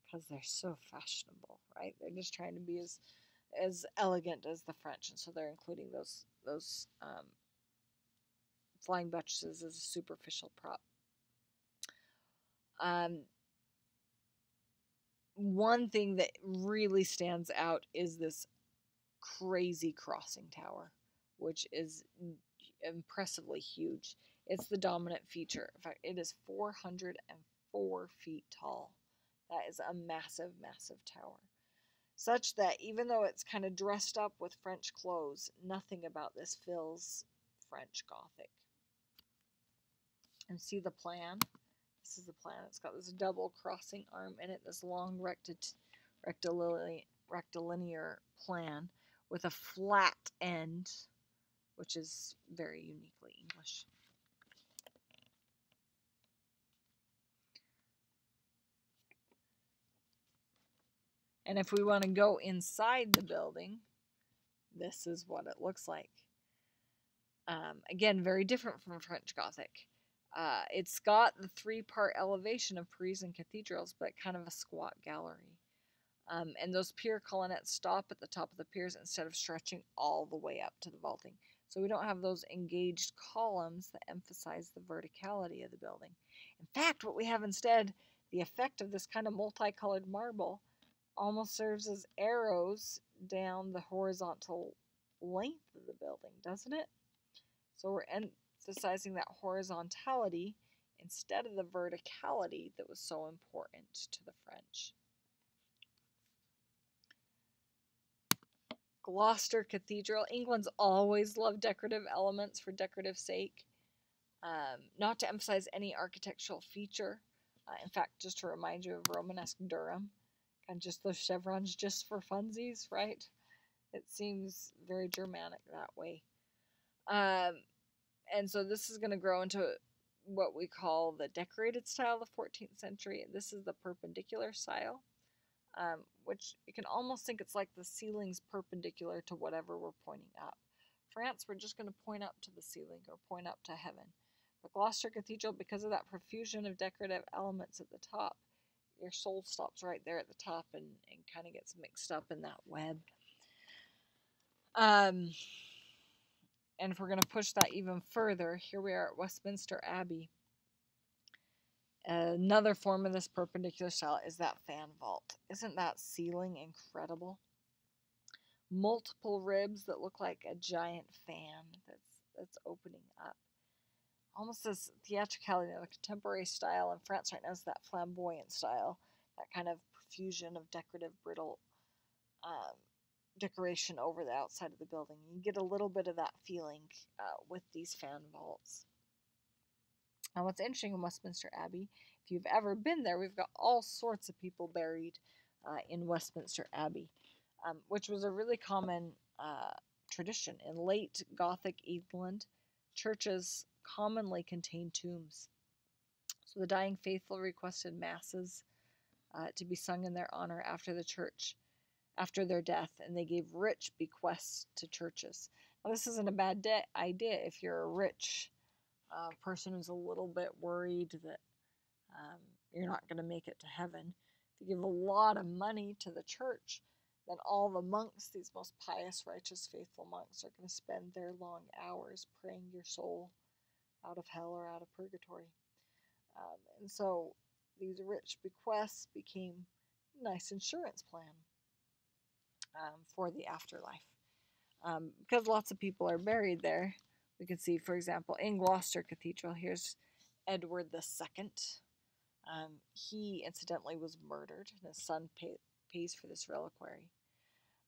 Because they're so fashionable, right? They're just trying to be as as elegant as the French, and so they're including those those um, flying buttresses as a superficial prop. Um, one thing that really stands out is this crazy crossing tower, which is impressively huge. It's the dominant feature. In fact, it is 404 feet tall. That is a massive, massive tower. Such that even though it's kind of dressed up with French clothes, nothing about this feels French Gothic. And see the plan? This is the plan. It's got this double crossing arm in it, this long rectilinear, rectilinear plan with a flat end, which is very uniquely English. And if we want to go inside the building, this is what it looks like. Um, again, very different from French Gothic. Uh, it's got the three-part elevation of Parisian cathedrals, but kind of a squat gallery. Um, and those pier colonnettes stop at the top of the piers instead of stretching all the way up to the vaulting. So we don't have those engaged columns that emphasize the verticality of the building. In fact, what we have instead, the effect of this kind of multicolored marble almost serves as arrows down the horizontal length of the building, doesn't it? So we're emphasizing that horizontality instead of the verticality that was so important to the French. Gloucester Cathedral. England's always loved decorative elements for decorative sake, um, not to emphasize any architectural feature. Uh, in fact, just to remind you of Romanesque Durham, and just those chevrons just for funsies, right? It seems very Germanic that way. Um, and so this is going to grow into what we call the decorated style of the 14th century. This is the perpendicular style, um, which you can almost think it's like the ceiling's perpendicular to whatever we're pointing up. France, we're just going to point up to the ceiling or point up to heaven. But Gloucester Cathedral, because of that profusion of decorative elements at the top, your soul stops right there at the top and, and kind of gets mixed up in that web. Um, and if we're going to push that even further, here we are at Westminster Abbey. Another form of this perpendicular style is that fan vault. Isn't that ceiling incredible? Multiple ribs that look like a giant fan that's that's opening up almost this theatricality of a contemporary style in France right now is that flamboyant style, that kind of profusion of decorative brittle um, decoration over the outside of the building. You get a little bit of that feeling uh, with these fan vaults. And what's interesting in Westminster Abbey, if you've ever been there, we've got all sorts of people buried uh, in Westminster Abbey, um, which was a really common uh, tradition. In late Gothic England, churches commonly contained tombs. So the dying faithful requested masses uh, to be sung in their honor after the church, after their death, and they gave rich bequests to churches. Now, this isn't a bad de- idea if you're a rich uh, person who's a little bit worried that um, you're not going to make it to heaven. If you give a lot of money to the church, then all the monks, these most pious, righteous, faithful monks, are going to spend their long hours praying your soul out of hell or out of purgatory. Um, and so these rich bequests became a nice insurance plan um, for the afterlife. Um, because lots of people are buried there. We can see, for example, in Gloucester Cathedral, here's Edward II. Um, he incidentally was murdered, and his son pay, pays for this reliquary.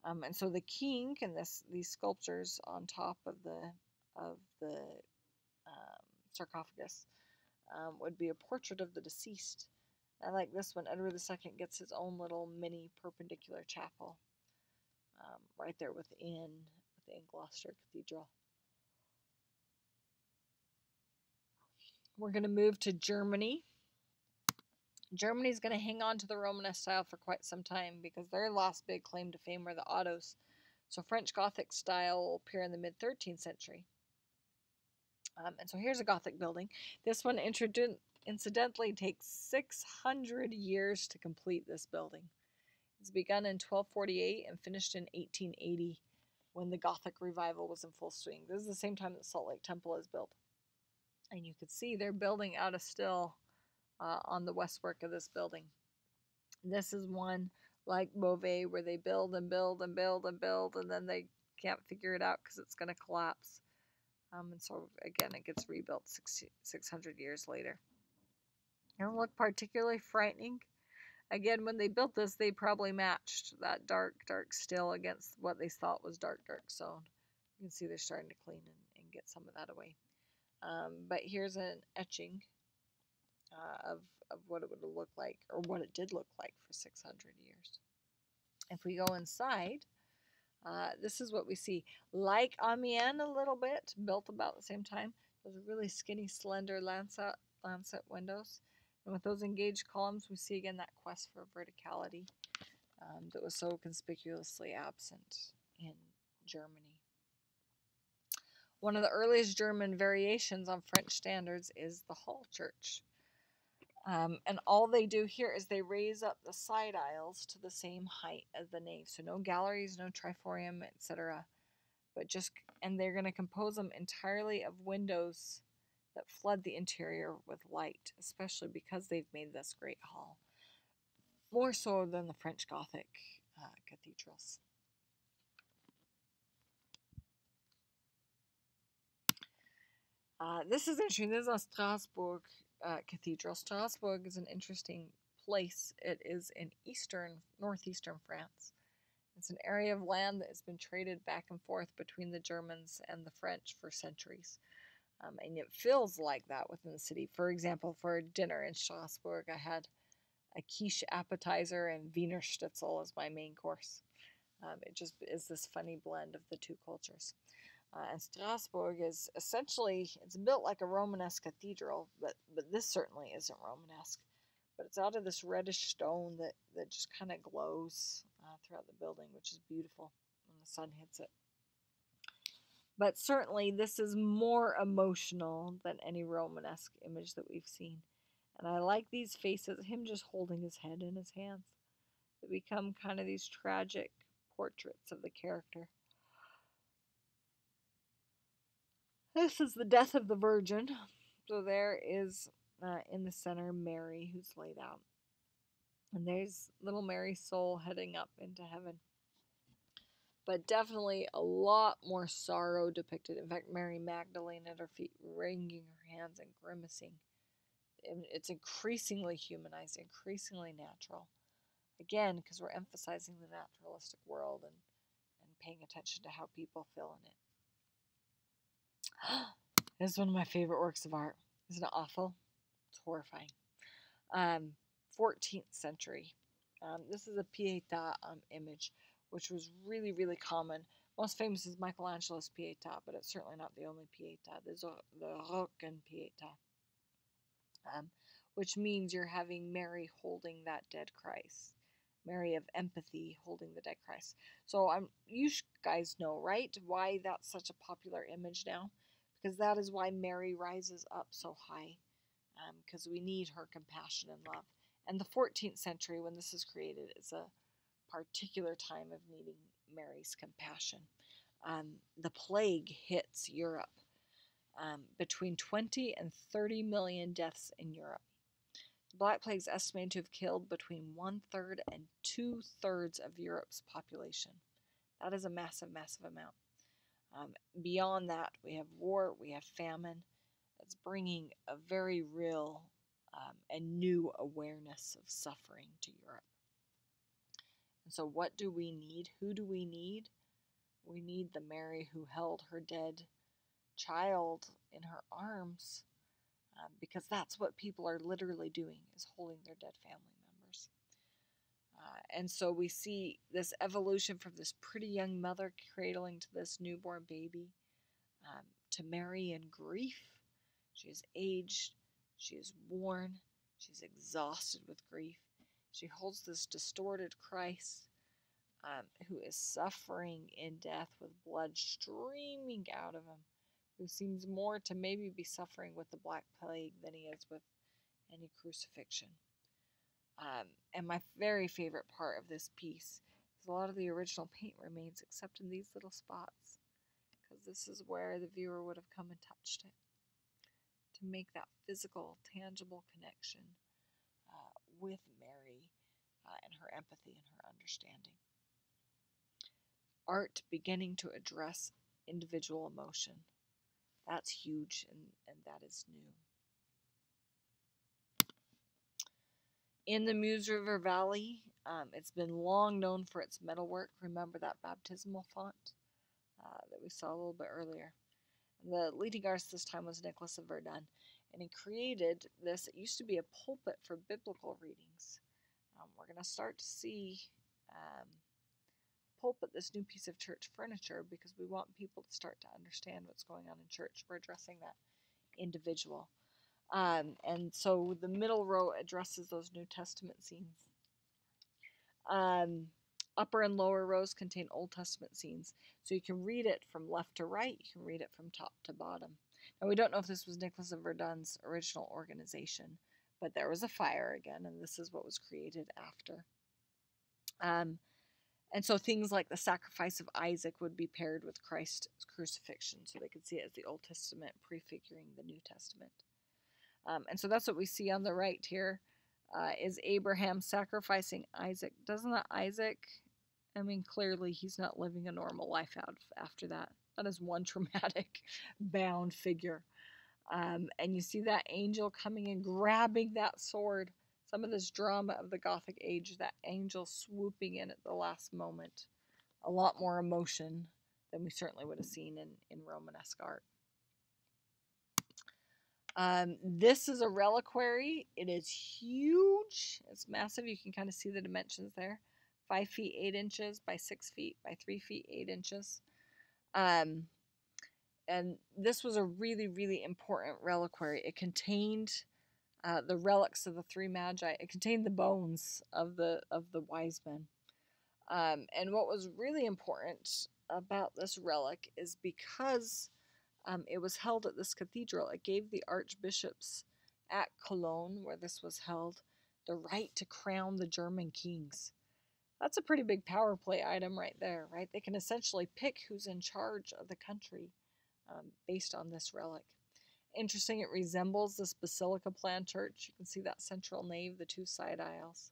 Um, and so the king and this these sculptures on top of the of the sarcophagus um, would be a portrait of the deceased. I like this one. Edward II gets his own little mini perpendicular chapel um, right there within within Gloucester Cathedral. We're going to move to Germany. Germany's going to hang on to the Romanesque style for quite some time because their last big claim to fame were the Ottos. So French Gothic style will appear in the mid 13th century. Um, and so here's a Gothic building. This one incidentally takes 600 years to complete this building. It's begun in 1248 and finished in 1880 when the Gothic revival was in full swing. This is the same time that Salt Lake Temple is built. And you can see they're building out a still uh, on the westwork of this building. This is one like Beauvais where they build and build and build and build and then they can't figure it out because it's going to collapse. Um, and so again, it gets rebuilt 600 years later. It doesn't look particularly frightening. Again, when they built this, they probably matched that dark, dark still against what they thought was dark, dark stone. You can see they're starting to clean and, and get some of that away. Um, but here's an etching uh, of, of what it would look like, or what it did look like for 600 years. If we go inside, uh, this is what we see. Like Amiens a little bit, built about the same time. Those really skinny, slender lancet, lancet windows. And with those engaged columns, we see again that quest for verticality um, that was so conspicuously absent in Germany. One of the earliest German variations on French standards is the Hall Church. Um, and all they do here is they raise up the side aisles to the same height as the nave. So no galleries, no triforium, etc. But just, and they're going to compose them entirely of windows that flood the interior with light, especially because they've made this great hall. More so than the French Gothic uh, cathedrals. Uh, this is interesting. This is Strasbourg uh, Cathedral. Strasbourg is an interesting place. It is in eastern, northeastern France. It's an area of land that has been traded back and forth between the Germans and the French for centuries. Um, and it feels like that within the city. For example, for dinner in Strasbourg, I had a quiche appetizer and Wiener Schnitzel as my main course. Um, it just is this funny blend of the two cultures. Uh, and Strasbourg is essentially it's built like a Romanesque cathedral, but but this certainly isn't Romanesque. But it's out of this reddish stone that that just kind of glows uh, throughout the building, which is beautiful when the sun hits it. But certainly, this is more emotional than any Romanesque image that we've seen. And I like these faces, him just holding his head in his hands. They become kind of these tragic portraits of the character. This is the death of the Virgin. So there is uh, in the center Mary who's laid out. And there's little Mary's soul heading up into heaven. But definitely a lot more sorrow depicted. In fact, Mary Magdalene at her feet, wringing her hands and grimacing. It's increasingly humanized, increasingly natural. Again, because we're emphasizing the naturalistic world and, and paying attention to how people feel in it. [GASPS] this is one of my favorite works of art. Isn't it awful? It's horrifying. Um, 14th century. Um, this is a Pietà um, image, which was really, really common. Most famous is Michelangelo's Pietà, but it's certainly not the only Pietà. There's a, the Röttgen Pietà, um, which means you're having Mary holding that dead Christ. Mary of empathy holding the dead Christ. So I'm you guys know, right, why that's such a popular image now? Because that is why Mary rises up so high. Because um, we need her compassion and love. And the 14th century, when this is created, is a particular time of needing Mary's compassion. Um, the plague hits Europe. Um, between 20 and 30 million deaths in Europe. The Black Plague is estimated to have killed between one third and two thirds of Europe's population. That is a massive, massive amount. Um, beyond that, we have war, we have famine. That's bringing a very real um, and new awareness of suffering to Europe. And so, what do we need? Who do we need? We need the Mary who held her dead child in her arms um, because that's what people are literally doing is holding their dead family. Uh, and so we see this evolution from this pretty young mother cradling to this newborn baby um, to Mary in grief. She is aged, she is worn, she's exhausted with grief. She holds this distorted Christ um, who is suffering in death with blood streaming out of him who seems more to maybe be suffering with the Black Plague than he is with any crucifixion. Um, and my very favorite part of this piece is a lot of the original paint remains except in these little spots because this is where the viewer would have come and touched it to make that physical, tangible connection uh, with Mary uh, and her empathy and her understanding. Art beginning to address individual emotion. That's huge and, and that is new. In the Meuse River Valley, um, it's been long known for its metalwork. Remember that baptismal font uh, that we saw a little bit earlier. And the leading artist this time was Nicholas of Verdun, and he created this. It used to be a pulpit for biblical readings. Um, we're going to start to see um, pulpit this new piece of church furniture because we want people to start to understand what's going on in church. We're addressing that individual. Um, and so the middle row addresses those New Testament scenes. Um, upper and lower rows contain Old Testament scenes. So you can read it from left to right, you can read it from top to bottom. Now, we don't know if this was Nicholas of Verdun's original organization, but there was a fire again, and this is what was created after. Um, and so things like the sacrifice of Isaac would be paired with Christ's crucifixion, so they could see it as the Old Testament prefiguring the New Testament. Um, and so that's what we see on the right here uh, is Abraham sacrificing Isaac. Doesn't that Isaac? I mean, clearly he's not living a normal life out after that. That is one [LAUGHS] traumatic, bound figure. Um, and you see that angel coming and grabbing that sword some of this drama of the Gothic age, that angel swooping in at the last moment, a lot more emotion than we certainly would have seen in, in Romanesque art. Um, this is a reliquary. It is huge. It's massive. You can kind of see the dimensions there. Five feet eight inches by six feet by three feet eight inches. Um, and this was a really, really important reliquary. It contained uh, the relics of the three magi. It contained the bones of the of the wise men. Um, and what was really important about this relic is because um, it was held at this cathedral, it gave the archbishops at Cologne, where this was held, the right to crown the German kings. That's a pretty big power play item right there, right? They can essentially pick who's in charge of the country um, based on this relic. Interesting, it resembles this basilica plan church. You can see that central nave, the two side aisles.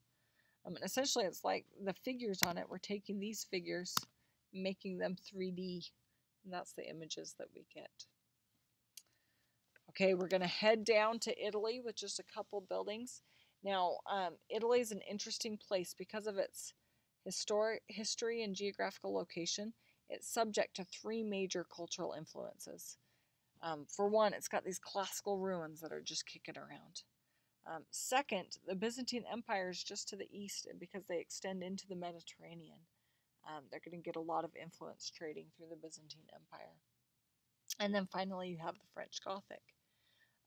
Um, and essentially, it's like the figures on it, we're taking these figures, making them 3D. And that's the images that we get. Okay, we're going to head down to Italy with just a couple buildings. Now, um, Italy is an interesting place because of its historic history and geographical location. It's subject to three major cultural influences. Um, for one, it's got these classical ruins that are just kicking around. Um, second, the Byzantine Empire is just to the east, because they extend into the Mediterranean, um, they're going to get a lot of influence trading through the Byzantine Empire. And then finally, you have the French Gothic.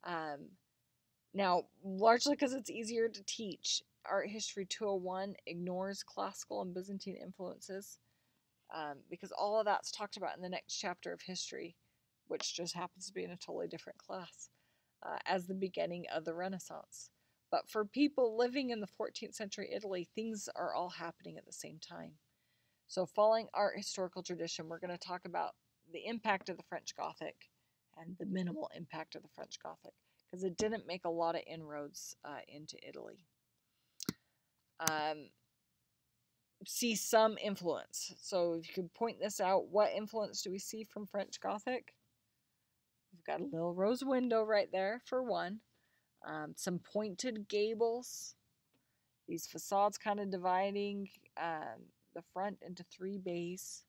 Um, now, largely because it's easier to teach, Art History 201 ignores classical and Byzantine influences um, because all of that's talked about in the next chapter of history, which just happens to be in a totally different class, uh, as the beginning of the Renaissance. But for people living in the 14th century Italy, things are all happening at the same time. So, following art historical tradition, we're going to talk about the impact of the French Gothic and the minimal impact of the French Gothic because it didn't make a lot of inroads uh, into Italy. Um, see some influence. So if you could point this out, what influence do we see from French Gothic? We've got a little rose window right there for one. Um, some pointed gables. These facades kind of dividing um, the front into three bays.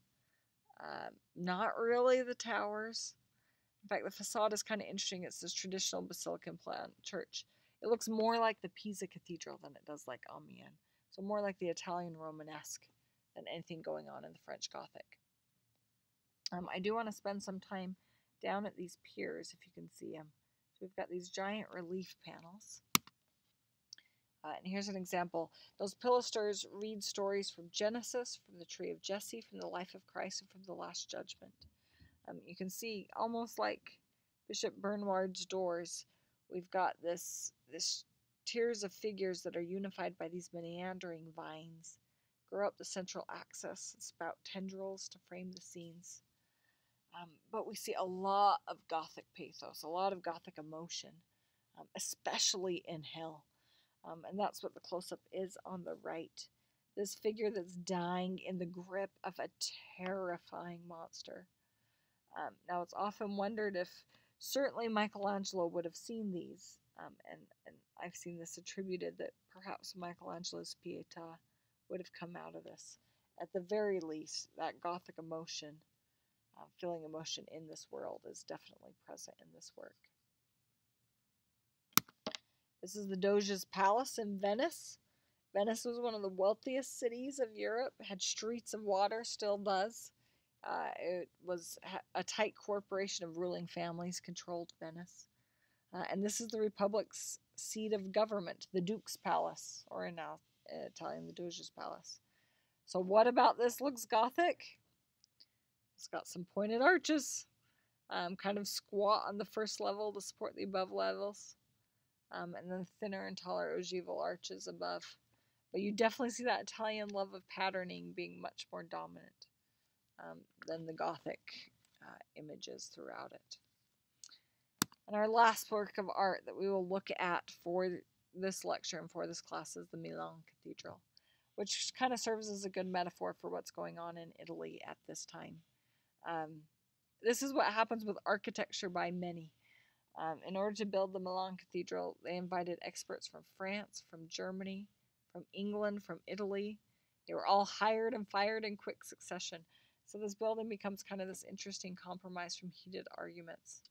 Uh, not really the towers. In fact, the facade is kind of interesting. It's this traditional basilican plan church. It looks more like the Pisa Cathedral than it does like Amiens. So more like the Italian Romanesque than anything going on in the French Gothic. Um, I do want to spend some time down at these piers, if you can see them. So we've got these giant relief panels. Uh, and here's an example. Those pilasters read stories from Genesis, from the tree of Jesse, from the life of Christ, and from the Last Judgment. Um, you can see almost like Bishop Bernward's doors, we've got this this tiers of figures that are unified by these meandering vines. Grow up the central axis, and spout tendrils to frame the scenes. Um, but we see a lot of Gothic pathos, a lot of Gothic emotion, um, especially in hell. Um, and that's what the close up is on the right. This figure that's dying in the grip of a terrifying monster. Um, now, it's often wondered if certainly Michelangelo would have seen these, um, and, and I've seen this attributed that perhaps Michelangelo's Pietà would have come out of this. At the very least, that Gothic emotion, uh, feeling emotion in this world, is definitely present in this work. This is the Doge's Palace in Venice. Venice was one of the wealthiest cities of Europe, had streets of water, still does. Uh, it was a tight corporation of ruling families controlled Venice. Uh, and this is the Republic's seat of government, the Duke's Palace, or in uh, Italian, the Doge's Palace. So, what about this looks Gothic? It's got some pointed arches, um, kind of squat on the first level to support the above levels, um, and then thinner and taller ogival arches above. But you definitely see that Italian love of patterning being much more dominant um, than the Gothic uh, images throughout it. And our last work of art that we will look at for this lecture and for this class is the Milan Cathedral, which kind of serves as a good metaphor for what's going on in Italy at this time. Um, this is what happens with architecture by many. Um, in order to build the Milan Cathedral, they invited experts from France, from Germany, from England, from Italy. They were all hired and fired in quick succession. So this building becomes kind of this interesting compromise from heated arguments.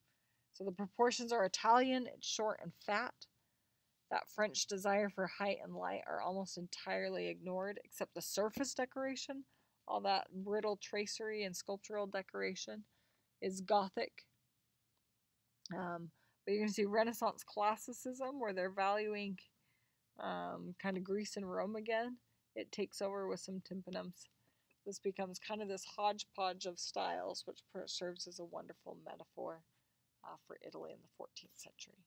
So the proportions are Italian, it's short and fat. That French desire for height and light are almost entirely ignored, except the surface decoration. All that brittle tracery and sculptural decoration is Gothic. Um, but you're going to see Renaissance classicism, where they're valuing um, kind of Greece and Rome again. It takes over with some tympanums. This becomes kind of this hodgepodge of styles, which serves as a wonderful metaphor uh, for Italy in the 14th century.